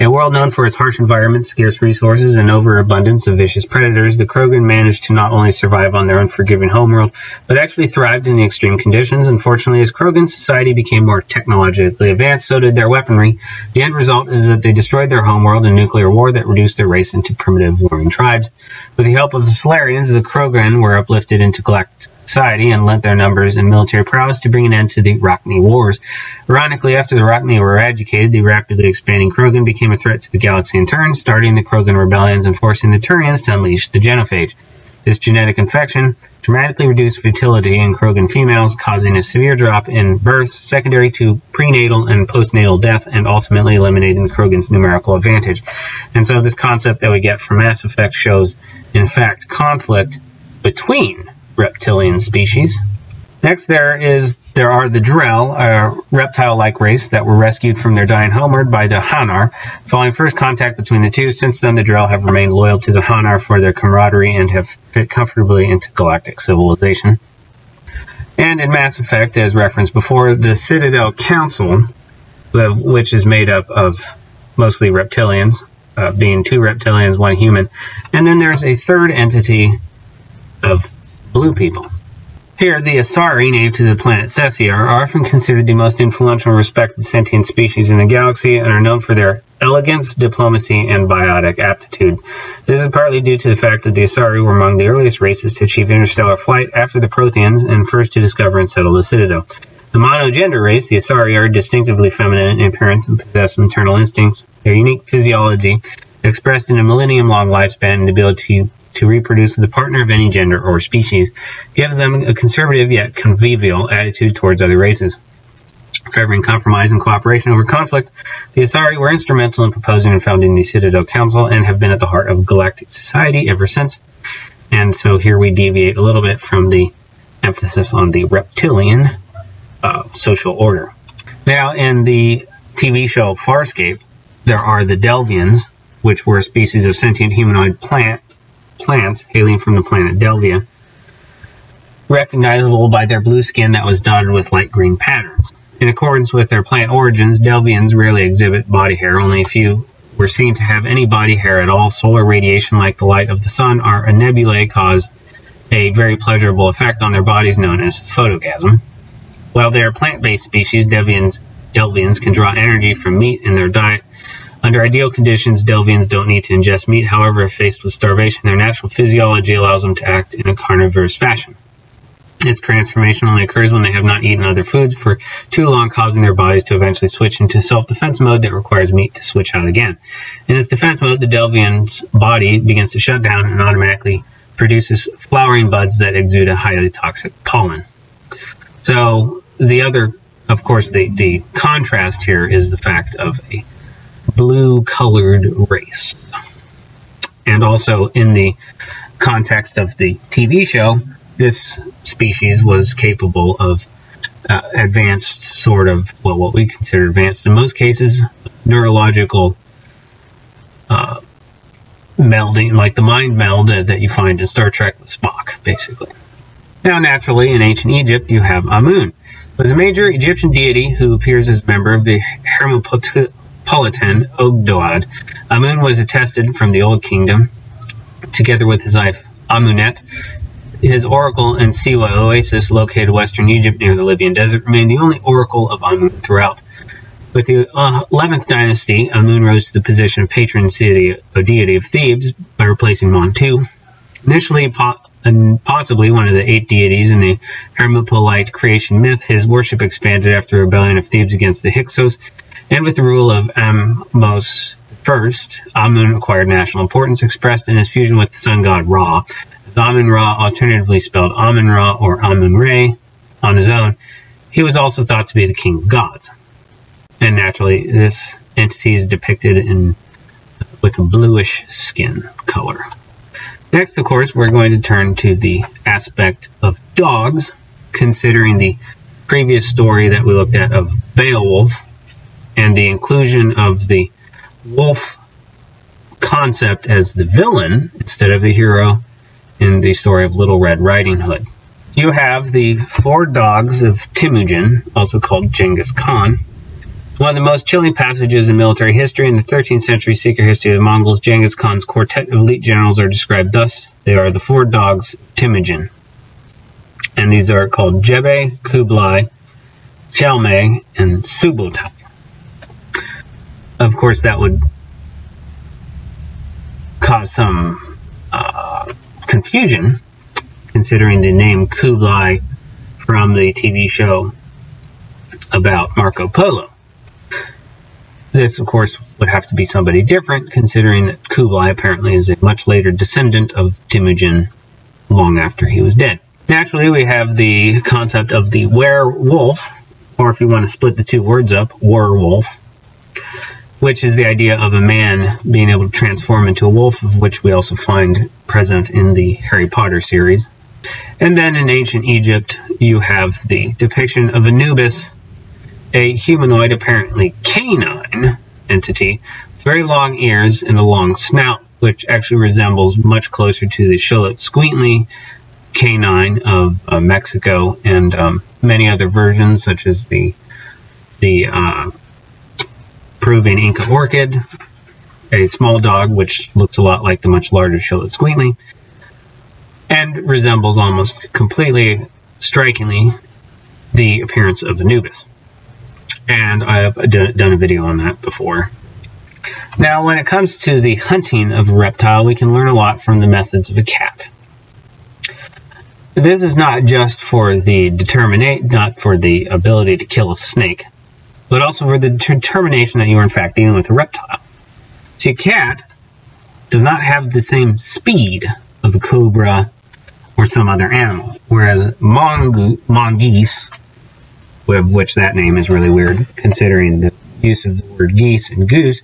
A world known for its harsh environment, scarce resources, and overabundance of vicious predators, the Krogan managed to not only survive on their unforgiving homeworld, but actually thrived in the extreme conditions. Unfortunately, as Krogan society became more technologically advanced, so did their weaponry. The end result is that they destroyed their homeworld in nuclear war that reduced their race into primitive warring tribes. With the help of the Salarians, the Krogan were uplifted into galactic society and lent their numbers and military prowess to bring an end to the Rachni Wars. Ironically, after the Rachni were eradicated, the rapidly expanding Krogan became a threat to the galaxy in turn, starting the Krogan rebellions and forcing the Turians to unleash the Genophage. This genetic infection dramatically reduced fertility in Krogan females, causing a severe drop in births, secondary to prenatal and postnatal death, and ultimately eliminating the Krogan's numerical advantage. And so this concept that we get from Mass Effect shows, in fact, conflict between reptilian species. Next, there is there are the Drell, a reptile-like race that were rescued from their dying homeworld by the Hanar. Following first contact between the two, since then the Drell have remained loyal to the Hanar for their camaraderie and have fit comfortably into galactic civilization. And in Mass Effect, as referenced before, the Citadel Council, which is made up of mostly reptilians, uh, being two reptilians, one human, and then there's a third entity of blue people. Here, the Asari, native to the planet Thessia, are often considered the most influential and respected sentient species in the galaxy and are known for their elegance, diplomacy, and biotic aptitude. This is partly due to the fact that the Asari were among the earliest races to achieve interstellar flight after the Protheans and first to discover and settle the Citadel. The monogender race, the Asari, are distinctively feminine in appearance and possess maternal instincts. Their unique physiology, expressed in a millennium-long lifespan and the ability to reproduce with a partner of any gender or species, gives them a conservative yet convivial attitude towards other races. Favoring compromise and cooperation over conflict, the Asari were instrumental in proposing and founding the Citadel Council and have been at the heart of galactic society ever since. And so here we deviate a little bit from the emphasis on the reptilian uh, social order. Now, in the TV show Farscape, there are the Delvians, which were a species of sentient humanoid plant plants hailing from the planet Delvia, recognizable by their blue skin that was dotted with light green patterns. In accordance with their plant origins, Delvians rarely exhibit body hair. Only a few were seen to have any body hair at all. Solar radiation, like the light of the sun, or a nebulae caused a very pleasurable effect on their bodies known as photogasm. While they are plant-based species, Delvians can draw energy from meat in their diet under ideal conditions, Delvians don't need to ingest meat. However, if faced with starvation, their natural physiology allows them to act in a carnivorous fashion. This transformation only occurs when they have not eaten other foods for too long, causing their bodies to eventually switch into self-defense mode that requires meat to switch out again. In this defense mode, the Delvian's body begins to shut down and automatically produces flowering buds that exude a highly toxic pollen. So the other, of course, the, the contrast here is the fact of a blue colored race. And also in the context of the TV show, this species was capable of uh, advanced sort of, well, what we consider advanced in most cases, neurological uh, melding, like the mind meld uh, that you find in Star Trek with Spock, basically. Now, naturally, in ancient Egypt, you have Amun, was a major Egyptian deity who appears as a member of the Hermopot Politan Ogdoad. Amun was attested from the Old Kingdom, together with his wife Amunet. His oracle in Siwa Oasis, located western Egypt near the Libyan desert, remained the only oracle of Amun throughout. With the uh, 11th dynasty, Amun rose to the position of patron city deity of Thebes by replacing Montu. Initially, and possibly one of the eight deities in the Hermopolite creation myth, his worship expanded after the rebellion of Thebes against the Hyksos and with the rule of Ahmose I, Amun acquired national importance expressed in his fusion with the sun god Ra. As Amun Ra, alternatively spelled Amun Ra or Amun Re, on his own, he was also thought to be the king of gods. And naturally, this entity is depicted in with a bluish skin color. Next, of course, we're going to turn to the aspect of dogs, considering the previous story that we looked at of Beowulf, and the inclusion of the wolf concept as the villain instead of the hero in the story of Little Red Riding Hood. You have the four dogs of Temujin, also called Genghis Khan. One of the most chilling passages in military history in the 13th century secret history of the Mongols, Genghis Khan's quartet of elite generals are described thus. They are the four dogs Temujin. And these are called Jebe, Kublai, Chalme, and Subutai. Of course, that would cause some uh, confusion, considering the name Kublai from the TV show about Marco Polo. This, of course, would have to be somebody different, considering that Kublai apparently is a much later descendant of Temujin long after he was dead. Naturally, we have the concept of the werewolf, or if you want to split the two words up, werewolf, which is the idea of a man being able to transform into a wolf, of which we also find present in the Harry Potter series. And then in ancient Egypt, you have the depiction of Anubis a humanoid, apparently canine entity, very long ears and a long snout, which actually resembles much closer to the Xoloitzcuintli canine of uh, Mexico and um, many other versions, such as the the uh, Peruvian Inca orchid, a small dog which looks a lot like the much larger Xoloitzcuintli, and resembles almost completely, strikingly, the appearance of Anubis and I have done a video on that before. Now, when it comes to the hunting of a reptile, we can learn a lot from the methods of a cat. This is not just for the determinate, not for the ability to kill a snake, but also for the determination that you are in fact dealing with a reptile. See, a cat does not have the same speed of a cobra or some other animal, whereas mongoose of which that name is really weird, considering the use of the word geese and goose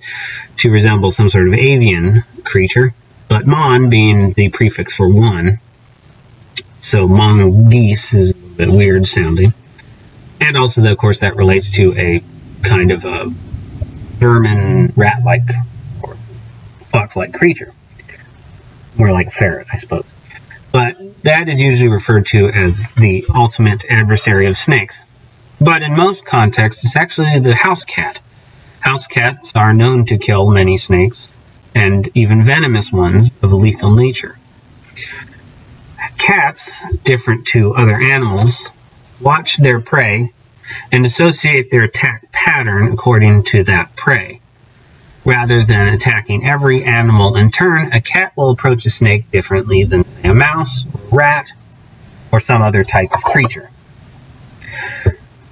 to resemble some sort of avian creature, but mon being the prefix for one. So mongoose is a bit weird sounding. And also, of course, that relates to a kind of a vermin, rat-like, or fox-like creature. More like ferret, I suppose. But that is usually referred to as the ultimate adversary of snakes. But in most contexts, it's actually the house cat. House cats are known to kill many snakes, and even venomous ones of a lethal nature. Cats, different to other animals, watch their prey and associate their attack pattern according to that prey. Rather than attacking every animal in turn, a cat will approach a snake differently than a mouse, rat, or some other type of creature.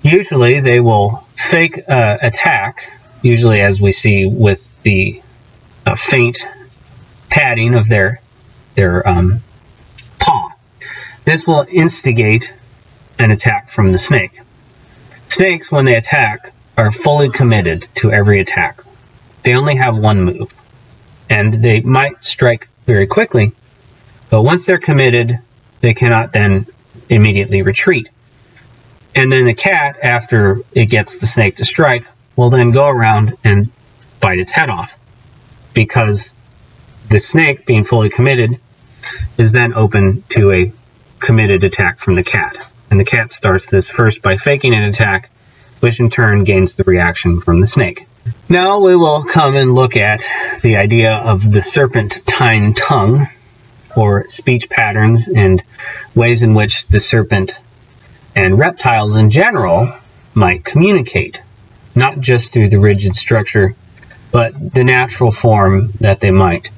Usually they will fake uh, attack, usually as we see with the uh, faint padding of their, their um, paw. This will instigate an attack from the snake. Snakes, when they attack, are fully committed to every attack. They only have one move, and they might strike very quickly, but once they're committed, they cannot then immediately retreat. And then the cat, after it gets the snake to strike, will then go around and bite its head off. Because the snake, being fully committed, is then open to a committed attack from the cat. And the cat starts this first by faking an attack, which in turn gains the reaction from the snake. Now we will come and look at the idea of the serpentine tongue, or speech patterns and ways in which the serpent and reptiles in general might communicate, not just through the rigid structure, but the natural form that they might.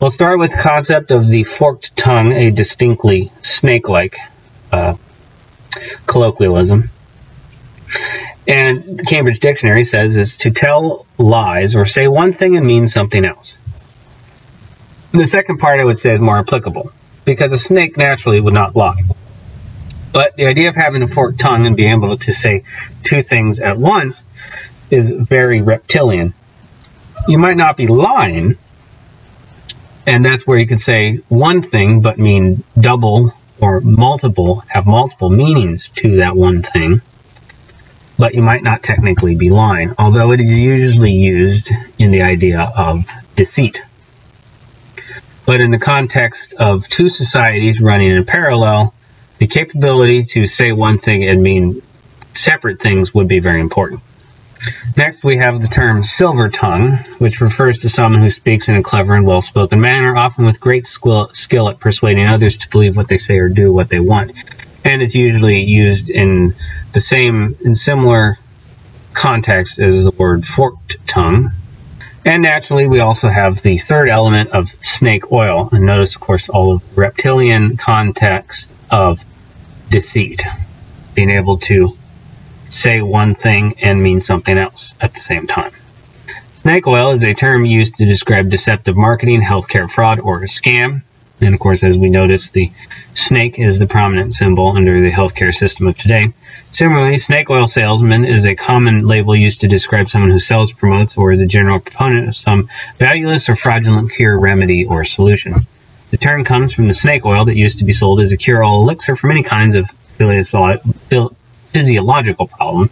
We'll start with the concept of the forked tongue, a distinctly snake-like uh, colloquialism. And the Cambridge Dictionary says is to tell lies or say one thing and mean something else. The second part I would say is more applicable, because a snake naturally would not lie. But the idea of having a forked tongue and being able to say two things at once is very reptilian. You might not be lying, and that's where you could say one thing but mean double or multiple, have multiple meanings to that one thing. But you might not technically be lying, although it is usually used in the idea of deceit. But in the context of two societies running in parallel, the capability to say one thing and mean separate things would be very important. Next, we have the term silver tongue, which refers to someone who speaks in a clever and well spoken manner, often with great skill, at persuading others to believe what they say or do what they want. And it's usually used in the same, in similar context as the word forked tongue. And naturally, we also have the third element of snake oil. And notice, of course, all of the reptilian context of deceit, being able to say one thing and mean something else at the same time. Snake oil is a term used to describe deceptive marketing, healthcare fraud, or a scam. And of course, as we notice, the snake is the prominent symbol under the healthcare system of today. Similarly, snake oil salesman is a common label used to describe someone who sells, promotes, or is a general proponent of some valueless or fraudulent cure, remedy, or solution. The term comes from the snake oil that used to be sold as a cure-all elixir for many kinds of physiological problem.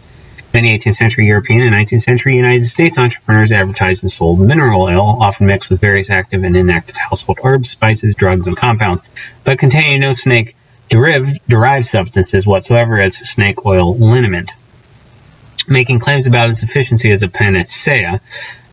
Many 18th century European and 19th century United States entrepreneurs advertised and sold mineral oil, often mixed with various active and inactive household herbs, spices, drugs, and compounds, but containing no snake derived, derived substances whatsoever as snake oil liniment. Making claims about its efficiency as a panacea,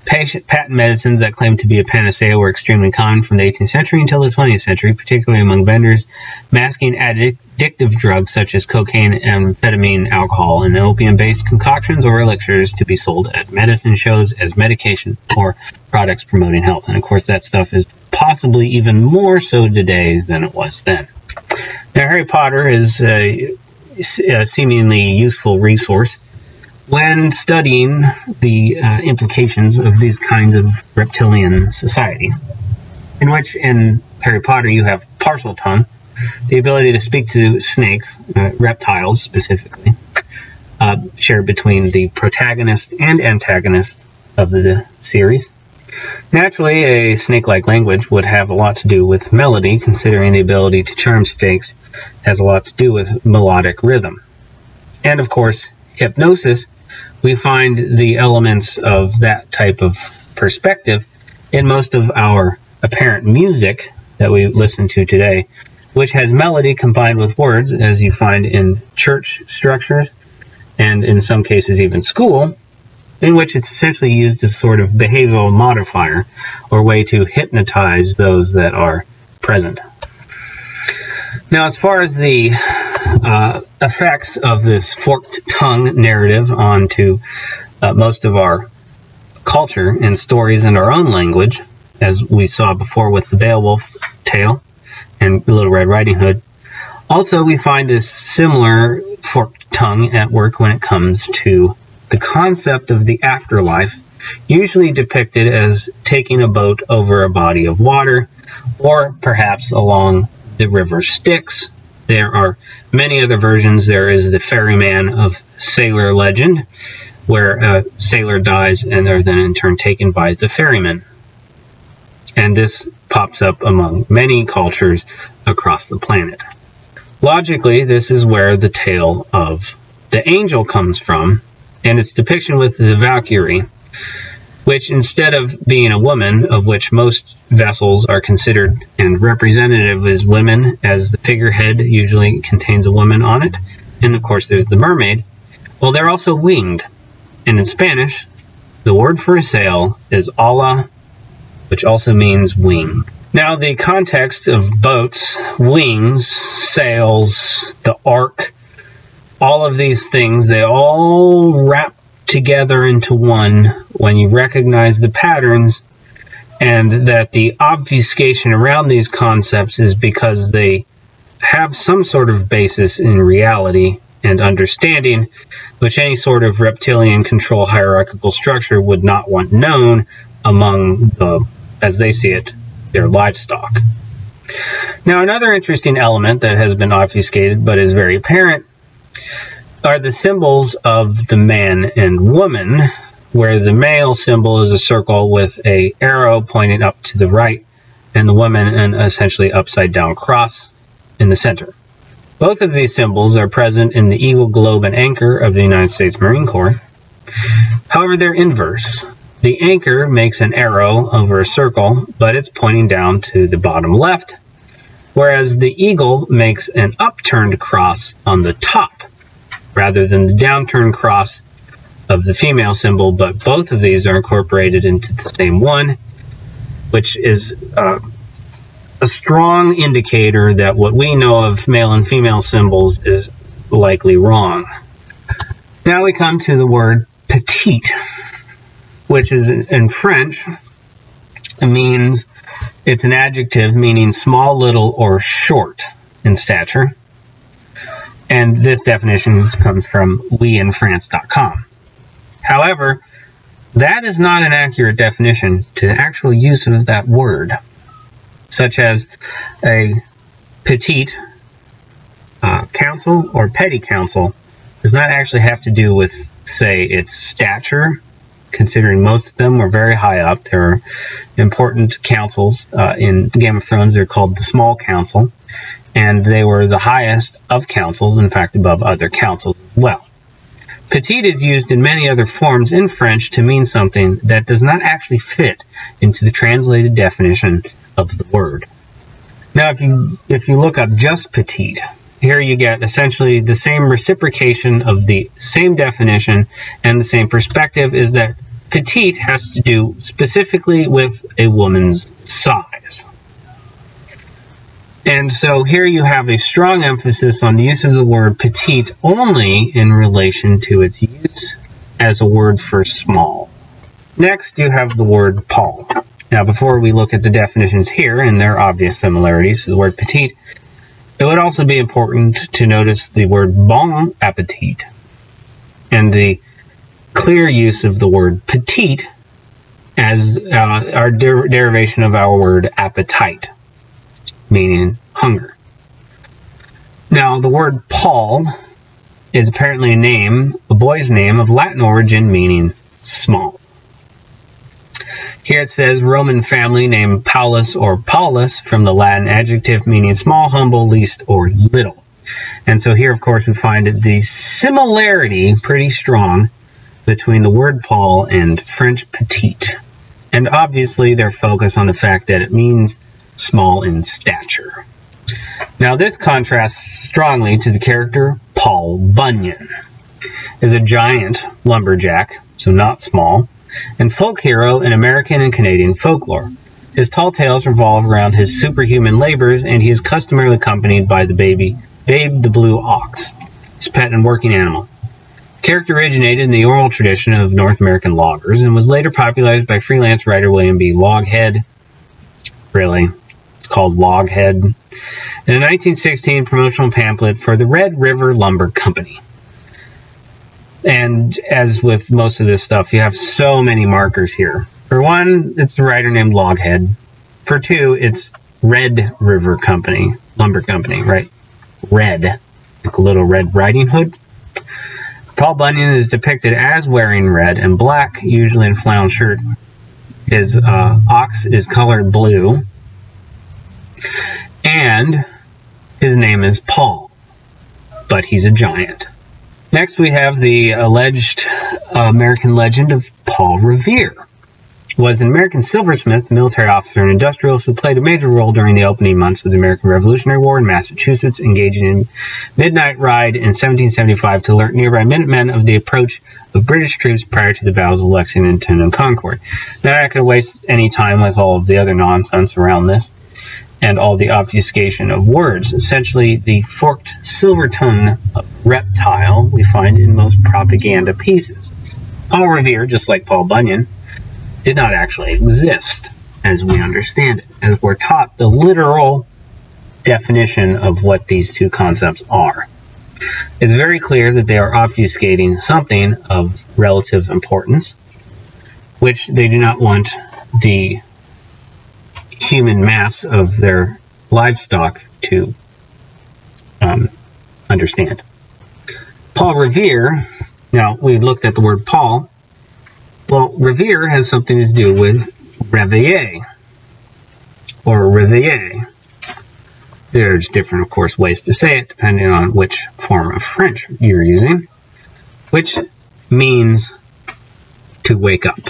Patent medicines that claimed to be a panacea were extremely common from the 18th century until the 20th century, particularly among vendors masking addictive drugs such as cocaine, amphetamine, alcohol, and opium-based concoctions or elixirs to be sold at medicine shows as medication or products promoting health. And of course, that stuff is possibly even more so today than it was then. Now, Harry Potter is a, a seemingly useful resource when studying the uh, implications of these kinds of reptilian societies, in which in Harry Potter you have Parseltongue, the ability to speak to snakes, uh, reptiles specifically, uh, shared between the protagonist and antagonist of the series. Naturally, a snake-like language would have a lot to do with melody, considering the ability to charm snakes has a lot to do with melodic rhythm. And of course, hypnosis we find the elements of that type of perspective in most of our apparent music that we listen to today, which has melody combined with words, as you find in church structures and in some cases even school, in which it's essentially used as sort of behavioral modifier or way to hypnotize those that are present. Now, as far as the uh, effects of this forked tongue narrative onto uh, most of our culture and stories in our own language, as we saw before with the Beowulf tale and Little Red Riding Hood. Also, we find this similar forked tongue at work when it comes to the concept of the afterlife, usually depicted as taking a boat over a body of water, or perhaps along the river Styx, there are many other versions. There is the ferryman of sailor legend, where a sailor dies and are then in turn taken by the ferryman. And this pops up among many cultures across the planet. Logically, this is where the tale of the angel comes from, and its depiction with the Valkyrie which instead of being a woman, of which most vessels are considered and representative as women, as the figurehead usually contains a woman on it, and of course there's the mermaid, well, they're also winged. And in Spanish, the word for a sail is ala, which also means wing. Now, the context of boats, wings, sails, the ark, all of these things, they all wrap together into one when you recognize the patterns and that the obfuscation around these concepts is because they have some sort of basis in reality and understanding, which any sort of reptilian control hierarchical structure would not want known among the, as they see it, their livestock. Now, another interesting element that has been obfuscated but is very apparent are the symbols of the man and woman, where the male symbol is a circle with a arrow pointing up to the right, and the woman an essentially upside down cross in the center. Both of these symbols are present in the eagle, globe, and anchor of the United States Marine Corps. However, they're inverse. The anchor makes an arrow over a circle, but it's pointing down to the bottom left, whereas the eagle makes an upturned cross on the top rather than the downturn cross of the female symbol, but both of these are incorporated into the same one, which is uh, a strong indicator that what we know of male and female symbols is likely wrong. Now we come to the word petite, which is in French, it means it's an adjective meaning small, little, or short in stature. And this definition comes from ouinfrance.com. However, that is not an accurate definition to actual use of that word, such as a petite uh, council or petty council does not actually have to do with, say, its stature, considering most of them were very high up. There are important councils uh, in Game of Thrones. They're called the Small Council, and they were the highest of councils, in fact, above other councils as well. Petite is used in many other forms in French to mean something that does not actually fit into the translated definition of the word. Now, if you if you look up just petite, here you get essentially the same reciprocation of the same definition and the same perspective is that petite has to do specifically with a woman's size. And so here you have a strong emphasis on the use of the word petite only in relation to its use as a word for small. Next, you have the word Paul. Now, before we look at the definitions here and their obvious similarities, to the word petite it would also be important to notice the word bon appetit and the clear use of the word petite as uh, our der derivation of our word appetite, meaning hunger. Now, the word Paul is apparently a name, a boy's name of Latin origin meaning small. Here it says Roman family named Paulus or Paulus from the Latin adjective meaning small, humble, least, or little. And so here, of course, we find the similarity pretty strong between the word Paul and French petite. And obviously their focus on the fact that it means small in stature. Now this contrasts strongly to the character Paul Bunyan. Is a giant lumberjack, so not small, and folk hero in American and Canadian folklore. His tall tales revolve around his superhuman labors, and he is customarily accompanied by the baby Babe the Blue Ox, his pet and working animal. The character originated in the oral tradition of North American loggers and was later popularized by freelance writer William B. Loghead. Really, it's called Loghead. In a 1916 promotional pamphlet for the Red River Lumber Company. And as with most of this stuff, you have so many markers here. For one, it's the writer named Loghead. For two, it's Red River Company, Lumber Company, right? Red, like a little Red Riding Hood. Paul Bunyan is depicted as wearing red and black, usually in flannel shirt. His uh, ox is colored blue, and his name is Paul, but he's a giant. Next, we have the alleged American legend of Paul Revere. Was an American silversmith, military officer, and industrialist who played a major role during the opening months of the American Revolutionary War in Massachusetts, engaging in midnight ride in 1775 to alert nearby Minutemen of the approach of British troops prior to the battles of Lexington and Concord. Now, I'm not going to waste any time with all of the other nonsense around this and all the obfuscation of words. Essentially, the forked silver tongue reptile we find in most propaganda pieces. Paul Revere, just like Paul Bunyan, did not actually exist as we understand it, as we're taught the literal definition of what these two concepts are. It's very clear that they are obfuscating something of relative importance, which they do not want the human mass of their livestock to um, understand. Paul Revere, now we looked at the word Paul. Well, Revere has something to do with réveiller or réveiller. There's different, of course, ways to say it depending on which form of French you're using, which means to wake up.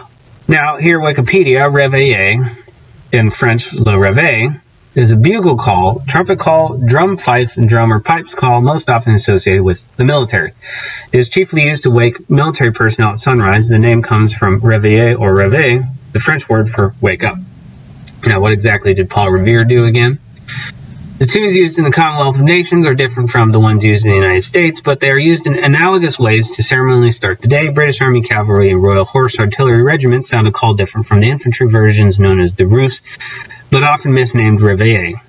Now, here Wikipedia, réveiller in French, le réveil, is a bugle call, trumpet call, drum, fife, and drum, or pipes call, most often associated with the military. It is chiefly used to wake military personnel at sunrise. The name comes from réveiller or réveil, the French word for wake up. Now, what exactly did Paul Revere do again? The tunes used in the Commonwealth of Nations are different from the ones used in the United States, but they are used in analogous ways to ceremonially start the day. British Army Cavalry and Royal Horse Artillery regiments sound a call different from the infantry versions known as the Rus, but often misnamed Reveille.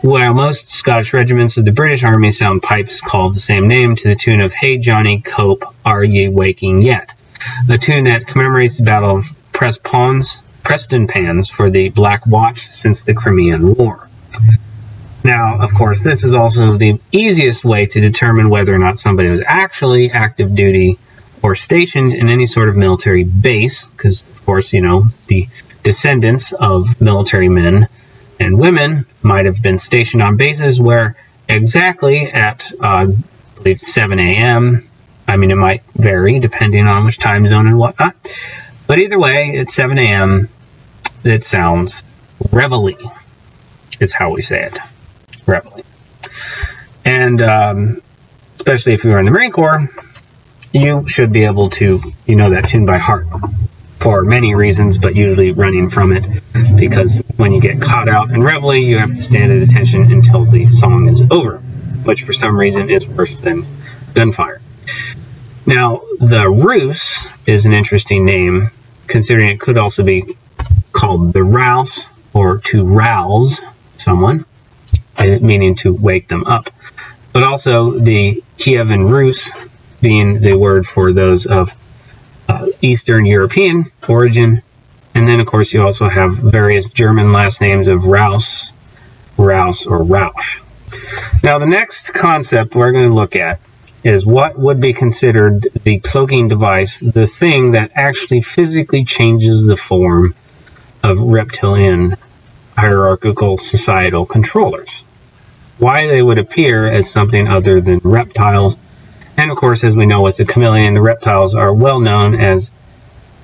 While most Scottish regiments of the British Army sound pipes called the same name to the tune of Hey Johnny Cope, Are Ye Waking Yet? A tune that commemorates the Battle of Prespons, Prestonpans for the Black Watch since the Crimean War. Now, of course, this is also the easiest way to determine whether or not somebody was actually active duty or stationed in any sort of military base, because, of course, you know, the descendants of military men and women might have been stationed on bases where exactly at, uh, I believe, 7 a.m., I mean, it might vary depending on which time zone and whatnot, but either way, at 7 a.m., it sounds reveille, is how we say it reveille. And um, especially if you are in the Marine Corps, you should be able to, you know that tune by heart for many reasons, but usually running from it because when you get caught out in reveille, you have to stand at attention until the song is over, which for some reason is worse than gunfire. Now, the Rus is an interesting name, considering it could also be called the rouse or to rouse someone meaning to wake them up. But also the Kievan Rus being the word for those of uh, Eastern European origin. And then, of course, you also have various German last names of Raus, Rouse, or Rausch. Now, the next concept we're going to look at is what would be considered the cloaking device, the thing that actually physically changes the form of reptilian hierarchical societal controllers. Why they would appear as something other than reptiles. And of course, as we know with the chameleon, the reptiles are well known as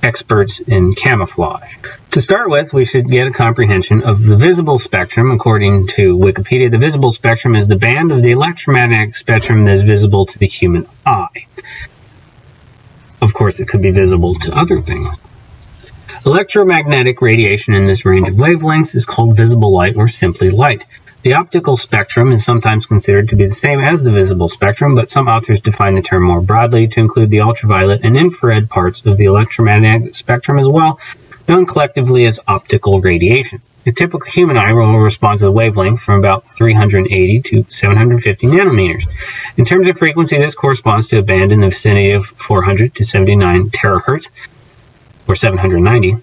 experts in camouflage. To start with, we should get a comprehension of the visible spectrum. According to Wikipedia, the visible spectrum is the band of the electromagnetic spectrum that is visible to the human eye. Of course, it could be visible to other things. Electromagnetic radiation in this range of wavelengths is called visible light or simply light. The optical spectrum is sometimes considered to be the same as the visible spectrum, but some authors define the term more broadly to include the ultraviolet and infrared parts of the electromagnetic spectrum as well, known collectively as optical radiation. A typical human eye will respond to the wavelength from about 380 to 750 nanometers. In terms of frequency, this corresponds to a band in the vicinity of 400 to 79 terahertz, or 790.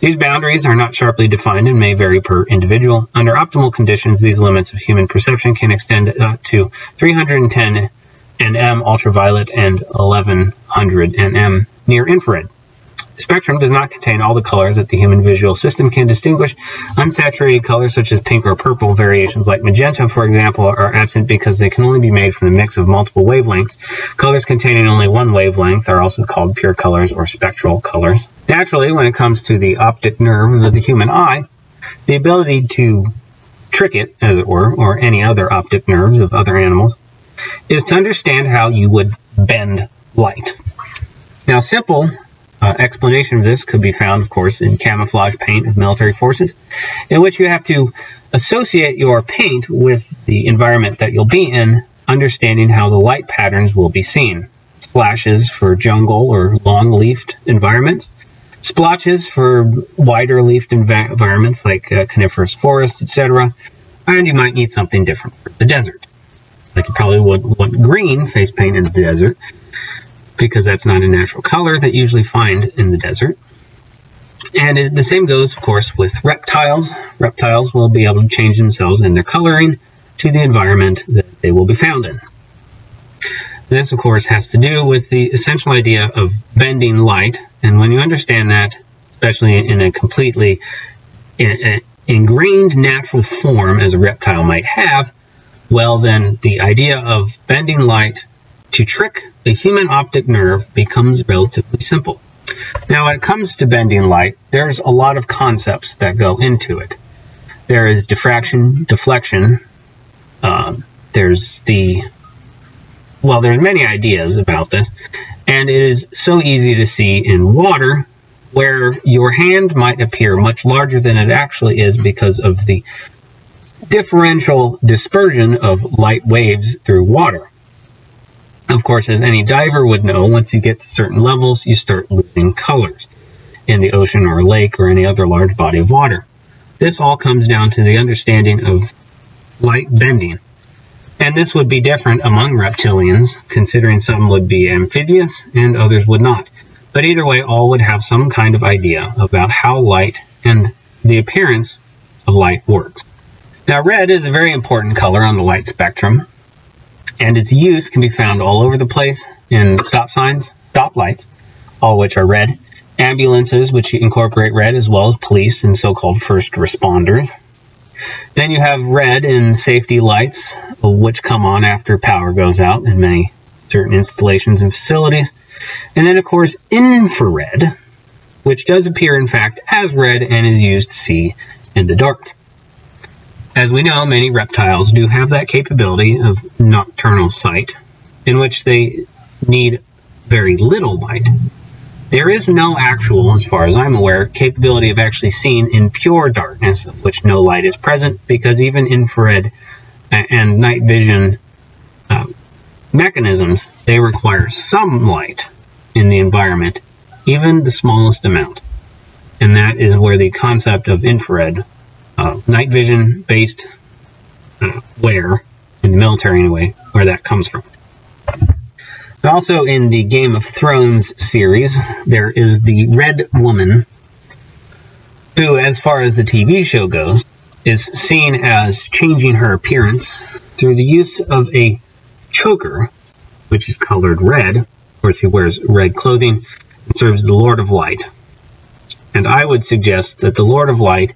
These boundaries are not sharply defined and may vary per individual. Under optimal conditions, these limits of human perception can extend to 310 nm ultraviolet and 1100 nm near infrared. The spectrum does not contain all the colors that the human visual system can distinguish. Unsaturated colors such as pink or purple, variations like magenta, for example, are absent because they can only be made from a mix of multiple wavelengths. Colors containing only one wavelength are also called pure colors or spectral colors. Naturally, when it comes to the optic nerve of the human eye, the ability to trick it, as it were, or any other optic nerves of other animals, is to understand how you would bend light. Now, simple uh, explanation of this could be found, of course, in camouflage paint of military forces, in which you have to associate your paint with the environment that you'll be in, understanding how the light patterns will be seen. Splashes for jungle or long-leafed environments, splotches for wider leafed environments like uh, coniferous forest, etc. And you might need something different for the desert. Like you probably would want green face paint in the desert because that's not a natural color that you usually find in the desert. And it, the same goes, of course, with reptiles. Reptiles will be able to change themselves in their coloring to the environment that they will be found in. This, of course, has to do with the essential idea of bending light. And when you understand that, especially in a completely ingrained natural form as a reptile might have, well, then the idea of bending light to trick the human optic nerve becomes relatively simple. Now, when it comes to bending light, there's a lot of concepts that go into it. there is diffraction, deflection. Um, there's the well, there's many ideas about this, and it is so easy to see in water where your hand might appear much larger than it actually is because of the differential dispersion of light waves through water. Of course, as any diver would know, once you get to certain levels, you start losing colors in the ocean or lake or any other large body of water. This all comes down to the understanding of light bending. And this would be different among reptilians, considering some would be amphibious and others would not. But either way, all would have some kind of idea about how light and the appearance of light works. Now, red is a very important color on the light spectrum, and its use can be found all over the place in stop signs, stop lights, all which are red, ambulances, which incorporate red, as well as police and so-called first responders. Then you have red in safety lights, which come on after power goes out in many certain installations and facilities. And then, of course, infrared, which does appear, in fact, as red and is used to see in the dark. As we know, many reptiles do have that capability of nocturnal sight, in which they need very little light. There is no actual, as far as I'm aware, capability of actually seeing in pure darkness, of which no light is present, because even infrared and night vision uh, mechanisms, they require some light in the environment, even the smallest amount. And that is where the concept of infrared uh, night vision based uh, wear in the military anyway, where that comes from. Also in the Game of Thrones series, there is the Red Woman, who, as far as the TV show goes, is seen as changing her appearance through the use of a choker, which is colored red. Of course, she wears red clothing and serves the Lord of Light. And I would suggest that the Lord of Light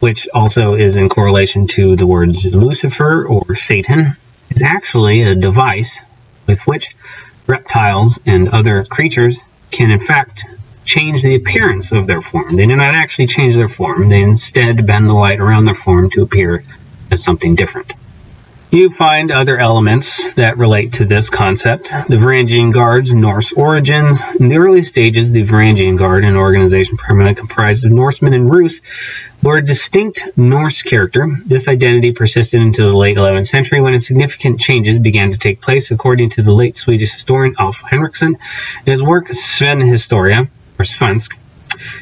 which also is in correlation to the words Lucifer or Satan, is actually a device with which reptiles and other creatures can in fact change the appearance of their form. They do not actually change their form, they instead bend the light around their form to appear as something different. You find other elements that relate to this concept. The Varangian Guard's Norse origins. In the early stages, the Varangian Guard, an organization primarily comprised of Norsemen and Rus, were a distinct Norse character. This identity persisted into the late 11th century when significant changes began to take place, according to the late Swedish historian Alf Henrikson. In his work Sven Historia, or Svensk,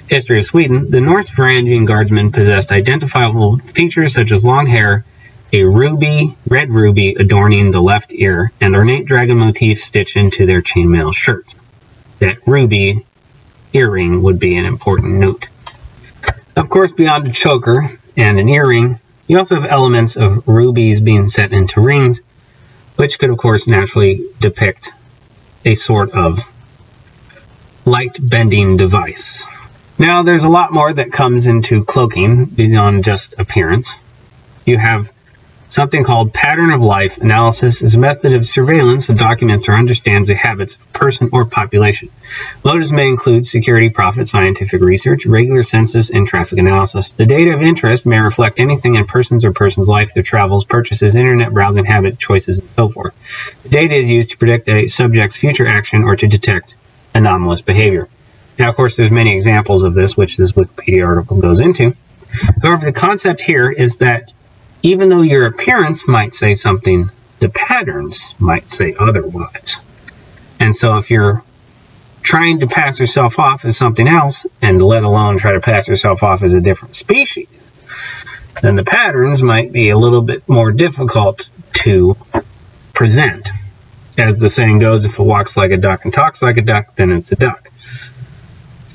History of Sweden, the Norse Varangian Guardsmen possessed identifiable features such as long hair, a ruby, red ruby adorning the left ear, and ornate dragon motifs stitched into their chainmail shirts. That ruby earring would be an important note. Of course, beyond a choker and an earring, you also have elements of rubies being set into rings, which could, of course, naturally depict a sort of light bending device. Now, there's a lot more that comes into cloaking beyond just appearance. You have Something called pattern of life analysis is a method of surveillance that documents or understands the habits of a person or population. Motives may include security, profit, scientific research, regular census, and traffic analysis. The data of interest may reflect anything in persons or person's life, their travels, purchases, internet browsing habit, choices, and so forth. The data is used to predict a subject's future action or to detect anomalous behavior. Now, of course, there's many examples of this, which this Wikipedia article goes into. However, the concept here is that even though your appearance might say something, the patterns might say otherwise. And so if you're trying to pass yourself off as something else, and let alone try to pass yourself off as a different species, then the patterns might be a little bit more difficult to present. As the saying goes, if it walks like a duck and talks like a duck, then it's a duck.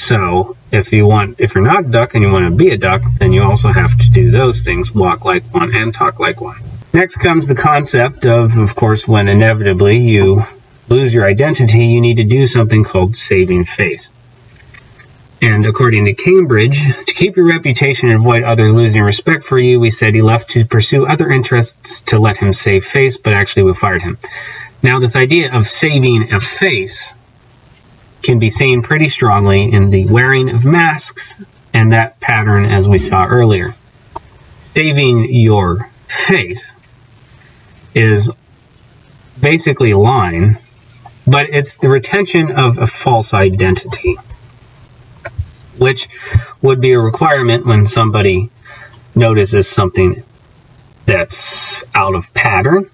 So if you want, if you're not a duck and you want to be a duck, then you also have to do those things, walk like one and talk like one. Next comes the concept of, of course, when inevitably you lose your identity, you need to do something called saving face. And according to Cambridge, to keep your reputation and avoid others losing respect for you, we said he left to pursue other interests to let him save face, but actually we fired him. Now, this idea of saving a face can be seen pretty strongly in the wearing of masks and that pattern as we saw earlier. saving your face is basically lying, but it's the retention of a false identity, which would be a requirement when somebody notices something that's out of pattern,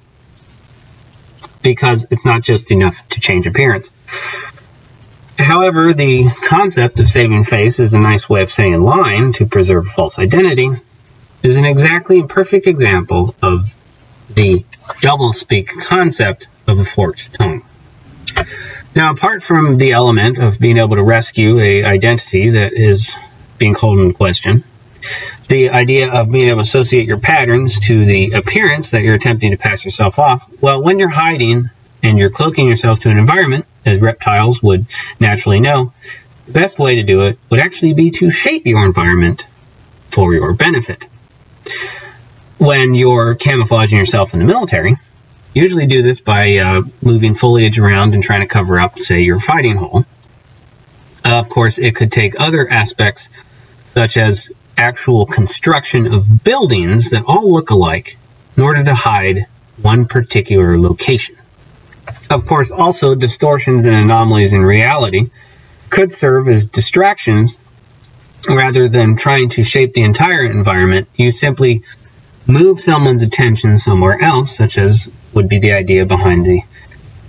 because it's not just enough to change appearance. However, the concept of saving face is a nice way of saying lying to preserve false identity, is an exactly perfect example of the doublespeak concept of a forked tongue. Now, apart from the element of being able to rescue a identity that is being called into question, the idea of being able to associate your patterns to the appearance that you're attempting to pass yourself off, well, when you're hiding and you're cloaking yourself to an environment, as reptiles would naturally know, the best way to do it would actually be to shape your environment for your benefit when you're camouflaging yourself in the military, you usually do this by uh, moving foliage around and trying to cover up, say, your fighting hole. Uh, of course, it could take other aspects, such as actual construction of buildings that all look alike in order to hide one particular location. Of course, also distortions and anomalies in reality could serve as distractions rather than trying to shape the entire environment. You simply move someone's attention somewhere else, such as would be the idea behind the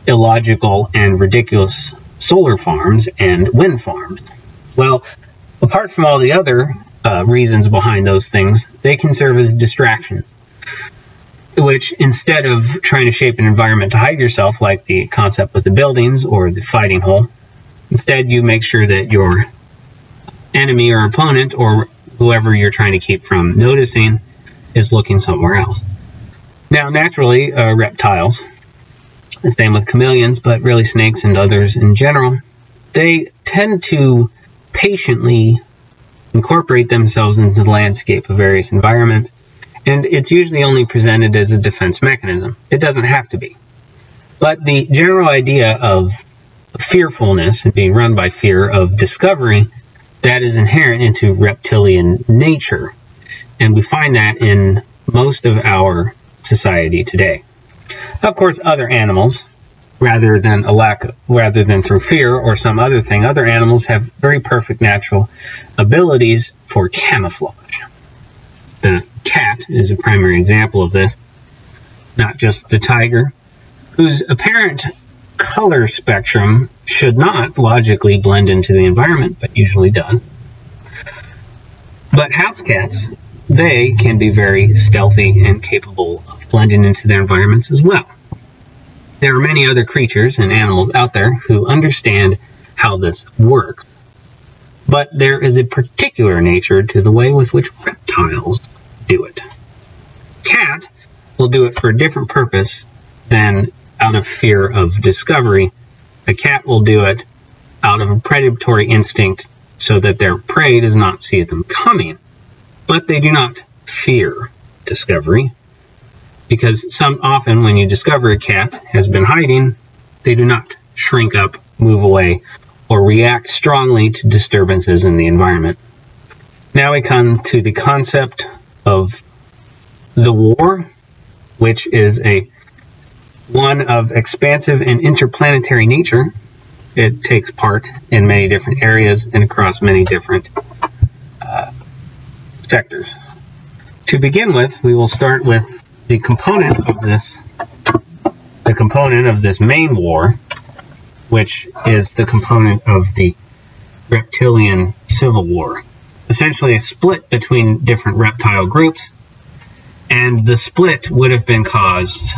illogical and ridiculous solar farms and wind farms. Well, apart from all the other uh, reasons behind those things, they can serve as distractions. Which, instead of trying to shape an environment to hide yourself, like the concept with the buildings or the fighting hole, instead you make sure that your enemy or opponent or whoever you're trying to keep from noticing is looking somewhere else. Now, naturally, uh, reptiles, the same with chameleons, but really snakes and others in general, they tend to patiently incorporate themselves into the landscape of various environments, and it's usually only presented as a defense mechanism. It doesn't have to be. But the general idea of fearfulness and being run by fear of discovery, that is inherent into reptilian nature. And we find that in most of our society today. Of course, other animals, rather than a lack, rather than through fear or some other thing, other animals have very perfect natural abilities for camouflage. The cat is a primary example of this, not just the tiger, whose apparent color spectrum should not logically blend into the environment, but usually does. But house cats they can be very stealthy and capable of blending into their environments as well. There are many other creatures and animals out there who understand how this works, but there is a particular nature to the way with which reptiles do it. Cat will do it for a different purpose than out of fear of discovery. A cat will do it out of a predatory instinct so that their prey does not see them coming but they do not fear discovery because some often when you discover a cat has been hiding, they do not shrink up, move away, or react strongly to disturbances in the environment. Now we come to the concept of the war, which is a one of expansive and interplanetary nature. It takes part in many different areas and across many different uh, sectors. To begin with, we will start with the component of this, the component of this main war, which is the component of the reptilian civil war. Essentially a split between different reptile groups, and the split would have been caused,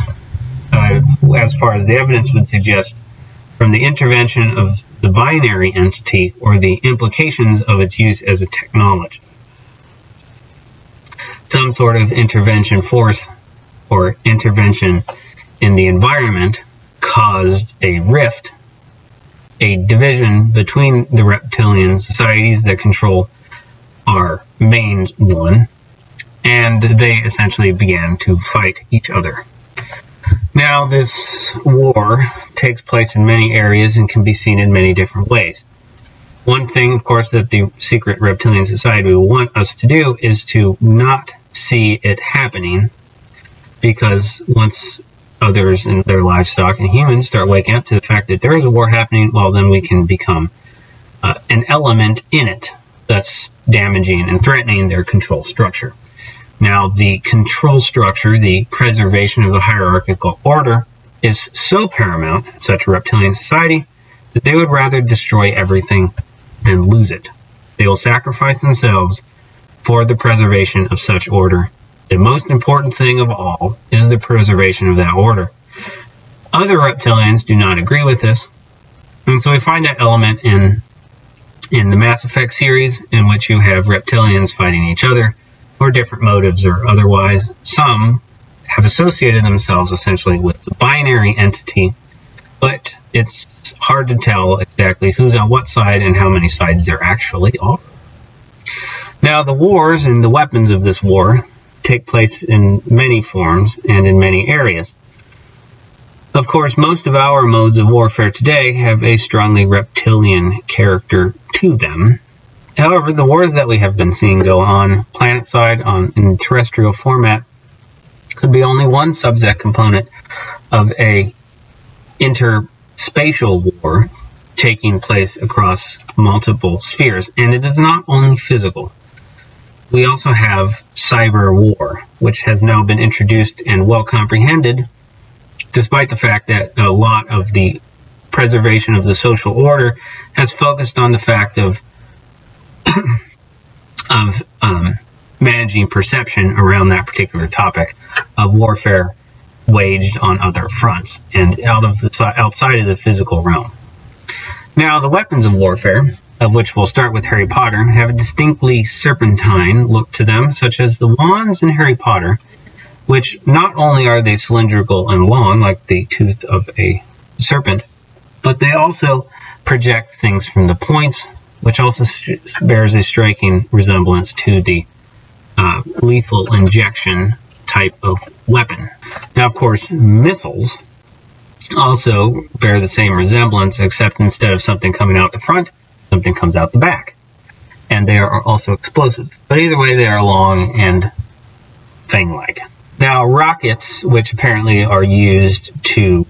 uh, as far as the evidence would suggest, from the intervention of the binary entity or the implications of its use as a technology. Some sort of intervention force or intervention in the environment caused a rift, a division between the reptilian societies that control our main one, and they essentially began to fight each other. Now, this war takes place in many areas and can be seen in many different ways. One thing, of course, that the secret reptilian society will want us to do is to not see it happening because once others in their livestock and humans start waking up to the fact that there is a war happening, well, then we can become uh, an element in it that's damaging and threatening their control structure. Now, the control structure, the preservation of the hierarchical order, is so paramount in such a reptilian society that they would rather destroy everything than lose it. They will sacrifice themselves for the preservation of such order. The most important thing of all is the preservation of that order. Other reptilians do not agree with this, and so we find that element in in the Mass Effect series, in which you have reptilians fighting each other for different motives or otherwise. Some have associated themselves essentially with the binary entity, but it's hard to tell exactly who's on what side and how many sides there actually are. Now, the wars and the weapons of this war take place in many forms and in many areas. Of course, most of our modes of warfare today have a strongly reptilian character to them. However, the wars that we have been seeing go on planet side on in terrestrial format could be only one subset component of a interspatial war taking place across multiple spheres. And it is not only physical. We also have cyber war, which has now been introduced and well comprehended, despite the fact that a lot of the preservation of the social order has focused on the fact of of um, managing perception around that particular topic of warfare waged on other fronts and out of the, outside of the physical realm. Now, the weapons of warfare, of which we'll start with Harry Potter, have a distinctly serpentine look to them, such as the wands in Harry Potter, which not only are they cylindrical and long, like the tooth of a serpent, but they also project things from the points, which also bears a striking resemblance to the uh, lethal injection type of weapon. Now, of course, missiles also bear the same resemblance, except instead of something coming out the front, something comes out the back. And they are also explosive. But either way, they are long and fang-like. Now, rockets, which apparently are used to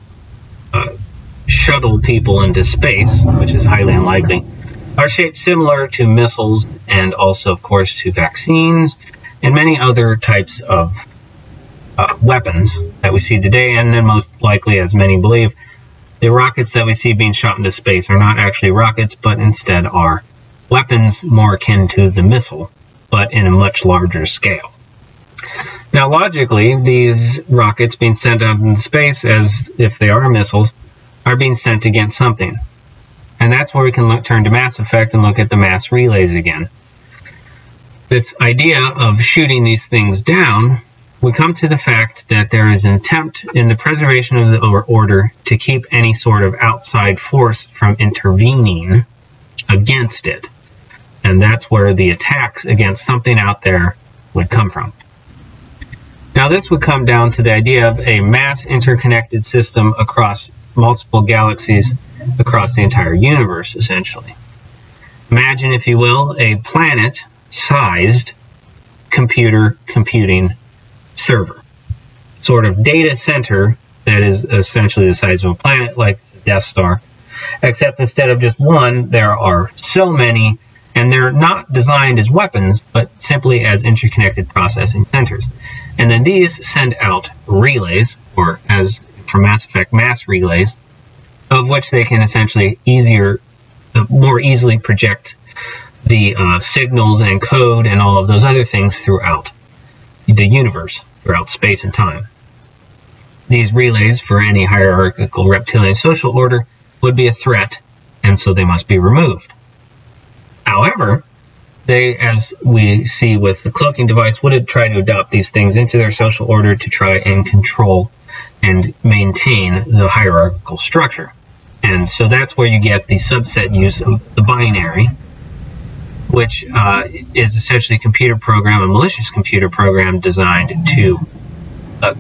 uh, shuttle people into space, which is highly unlikely, are shaped similar to missiles and also, of course, to vaccines and many other types of uh, weapons that we see today, and then most likely, as many believe, the rockets that we see being shot into space are not actually rockets, but instead are weapons more akin to the missile, but in a much larger scale. Now, logically, these rockets being sent out into space, as if they are missiles, are being sent against something. And that's where we can look, turn to Mass Effect and look at the mass relays again. This idea of shooting these things down we come to the fact that there is an attempt in the preservation of the order to keep any sort of outside force from intervening against it. And that's where the attacks against something out there would come from. Now this would come down to the idea of a mass interconnected system across multiple galaxies across the entire universe, essentially. Imagine, if you will, a planet-sized computer computing server, sort of data center that is essentially the size of a planet, like the Death Star. Except instead of just one, there are so many, and they're not designed as weapons, but simply as interconnected processing centers. And then these send out relays, or as for Mass Effect, mass relays, of which they can essentially easier, more easily project the uh, signals and code and all of those other things throughout the universe throughout space and time. These relays for any hierarchical reptilian social order would be a threat, and so they must be removed. However, they, as we see with the cloaking device, would try to adopt these things into their social order to try and control and maintain the hierarchical structure. And so that's where you get the subset use of the binary, which uh, is essentially a computer program, a malicious computer program designed to uh,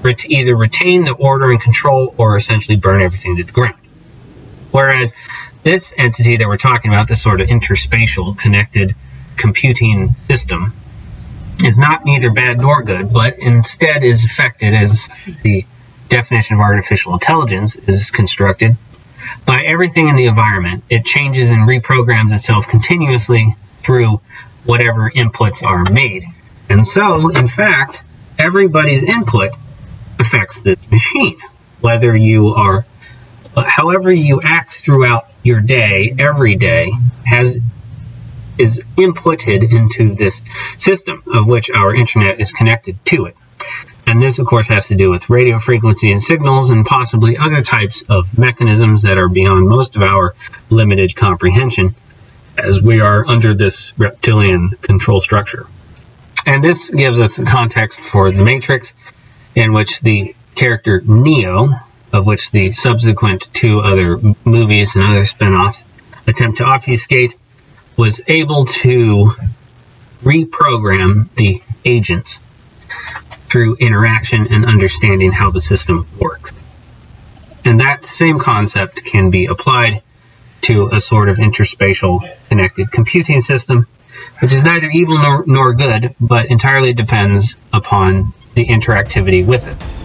ret either retain the order and control or essentially burn everything to the ground. Whereas this entity that we're talking about, this sort of interspatial connected computing system, is not neither bad nor good, but instead is affected as the definition of artificial intelligence is constructed by everything in the environment. It changes and reprograms itself continuously through whatever inputs are made. And so, in fact, everybody's input affects this machine. Whether you are, however you act throughout your day, every day, has is inputted into this system of which our internet is connected to it. And this, of course, has to do with radio frequency and signals and possibly other types of mechanisms that are beyond most of our limited comprehension as we are under this reptilian control structure. And this gives us a context for The Matrix, in which the character Neo, of which the subsequent two other movies and other spin-offs attempt to obfuscate, was able to reprogram the agents through interaction and understanding how the system works. And that same concept can be applied to a sort of interspatial connected computing system, which is neither evil nor, nor good, but entirely depends upon the interactivity with it.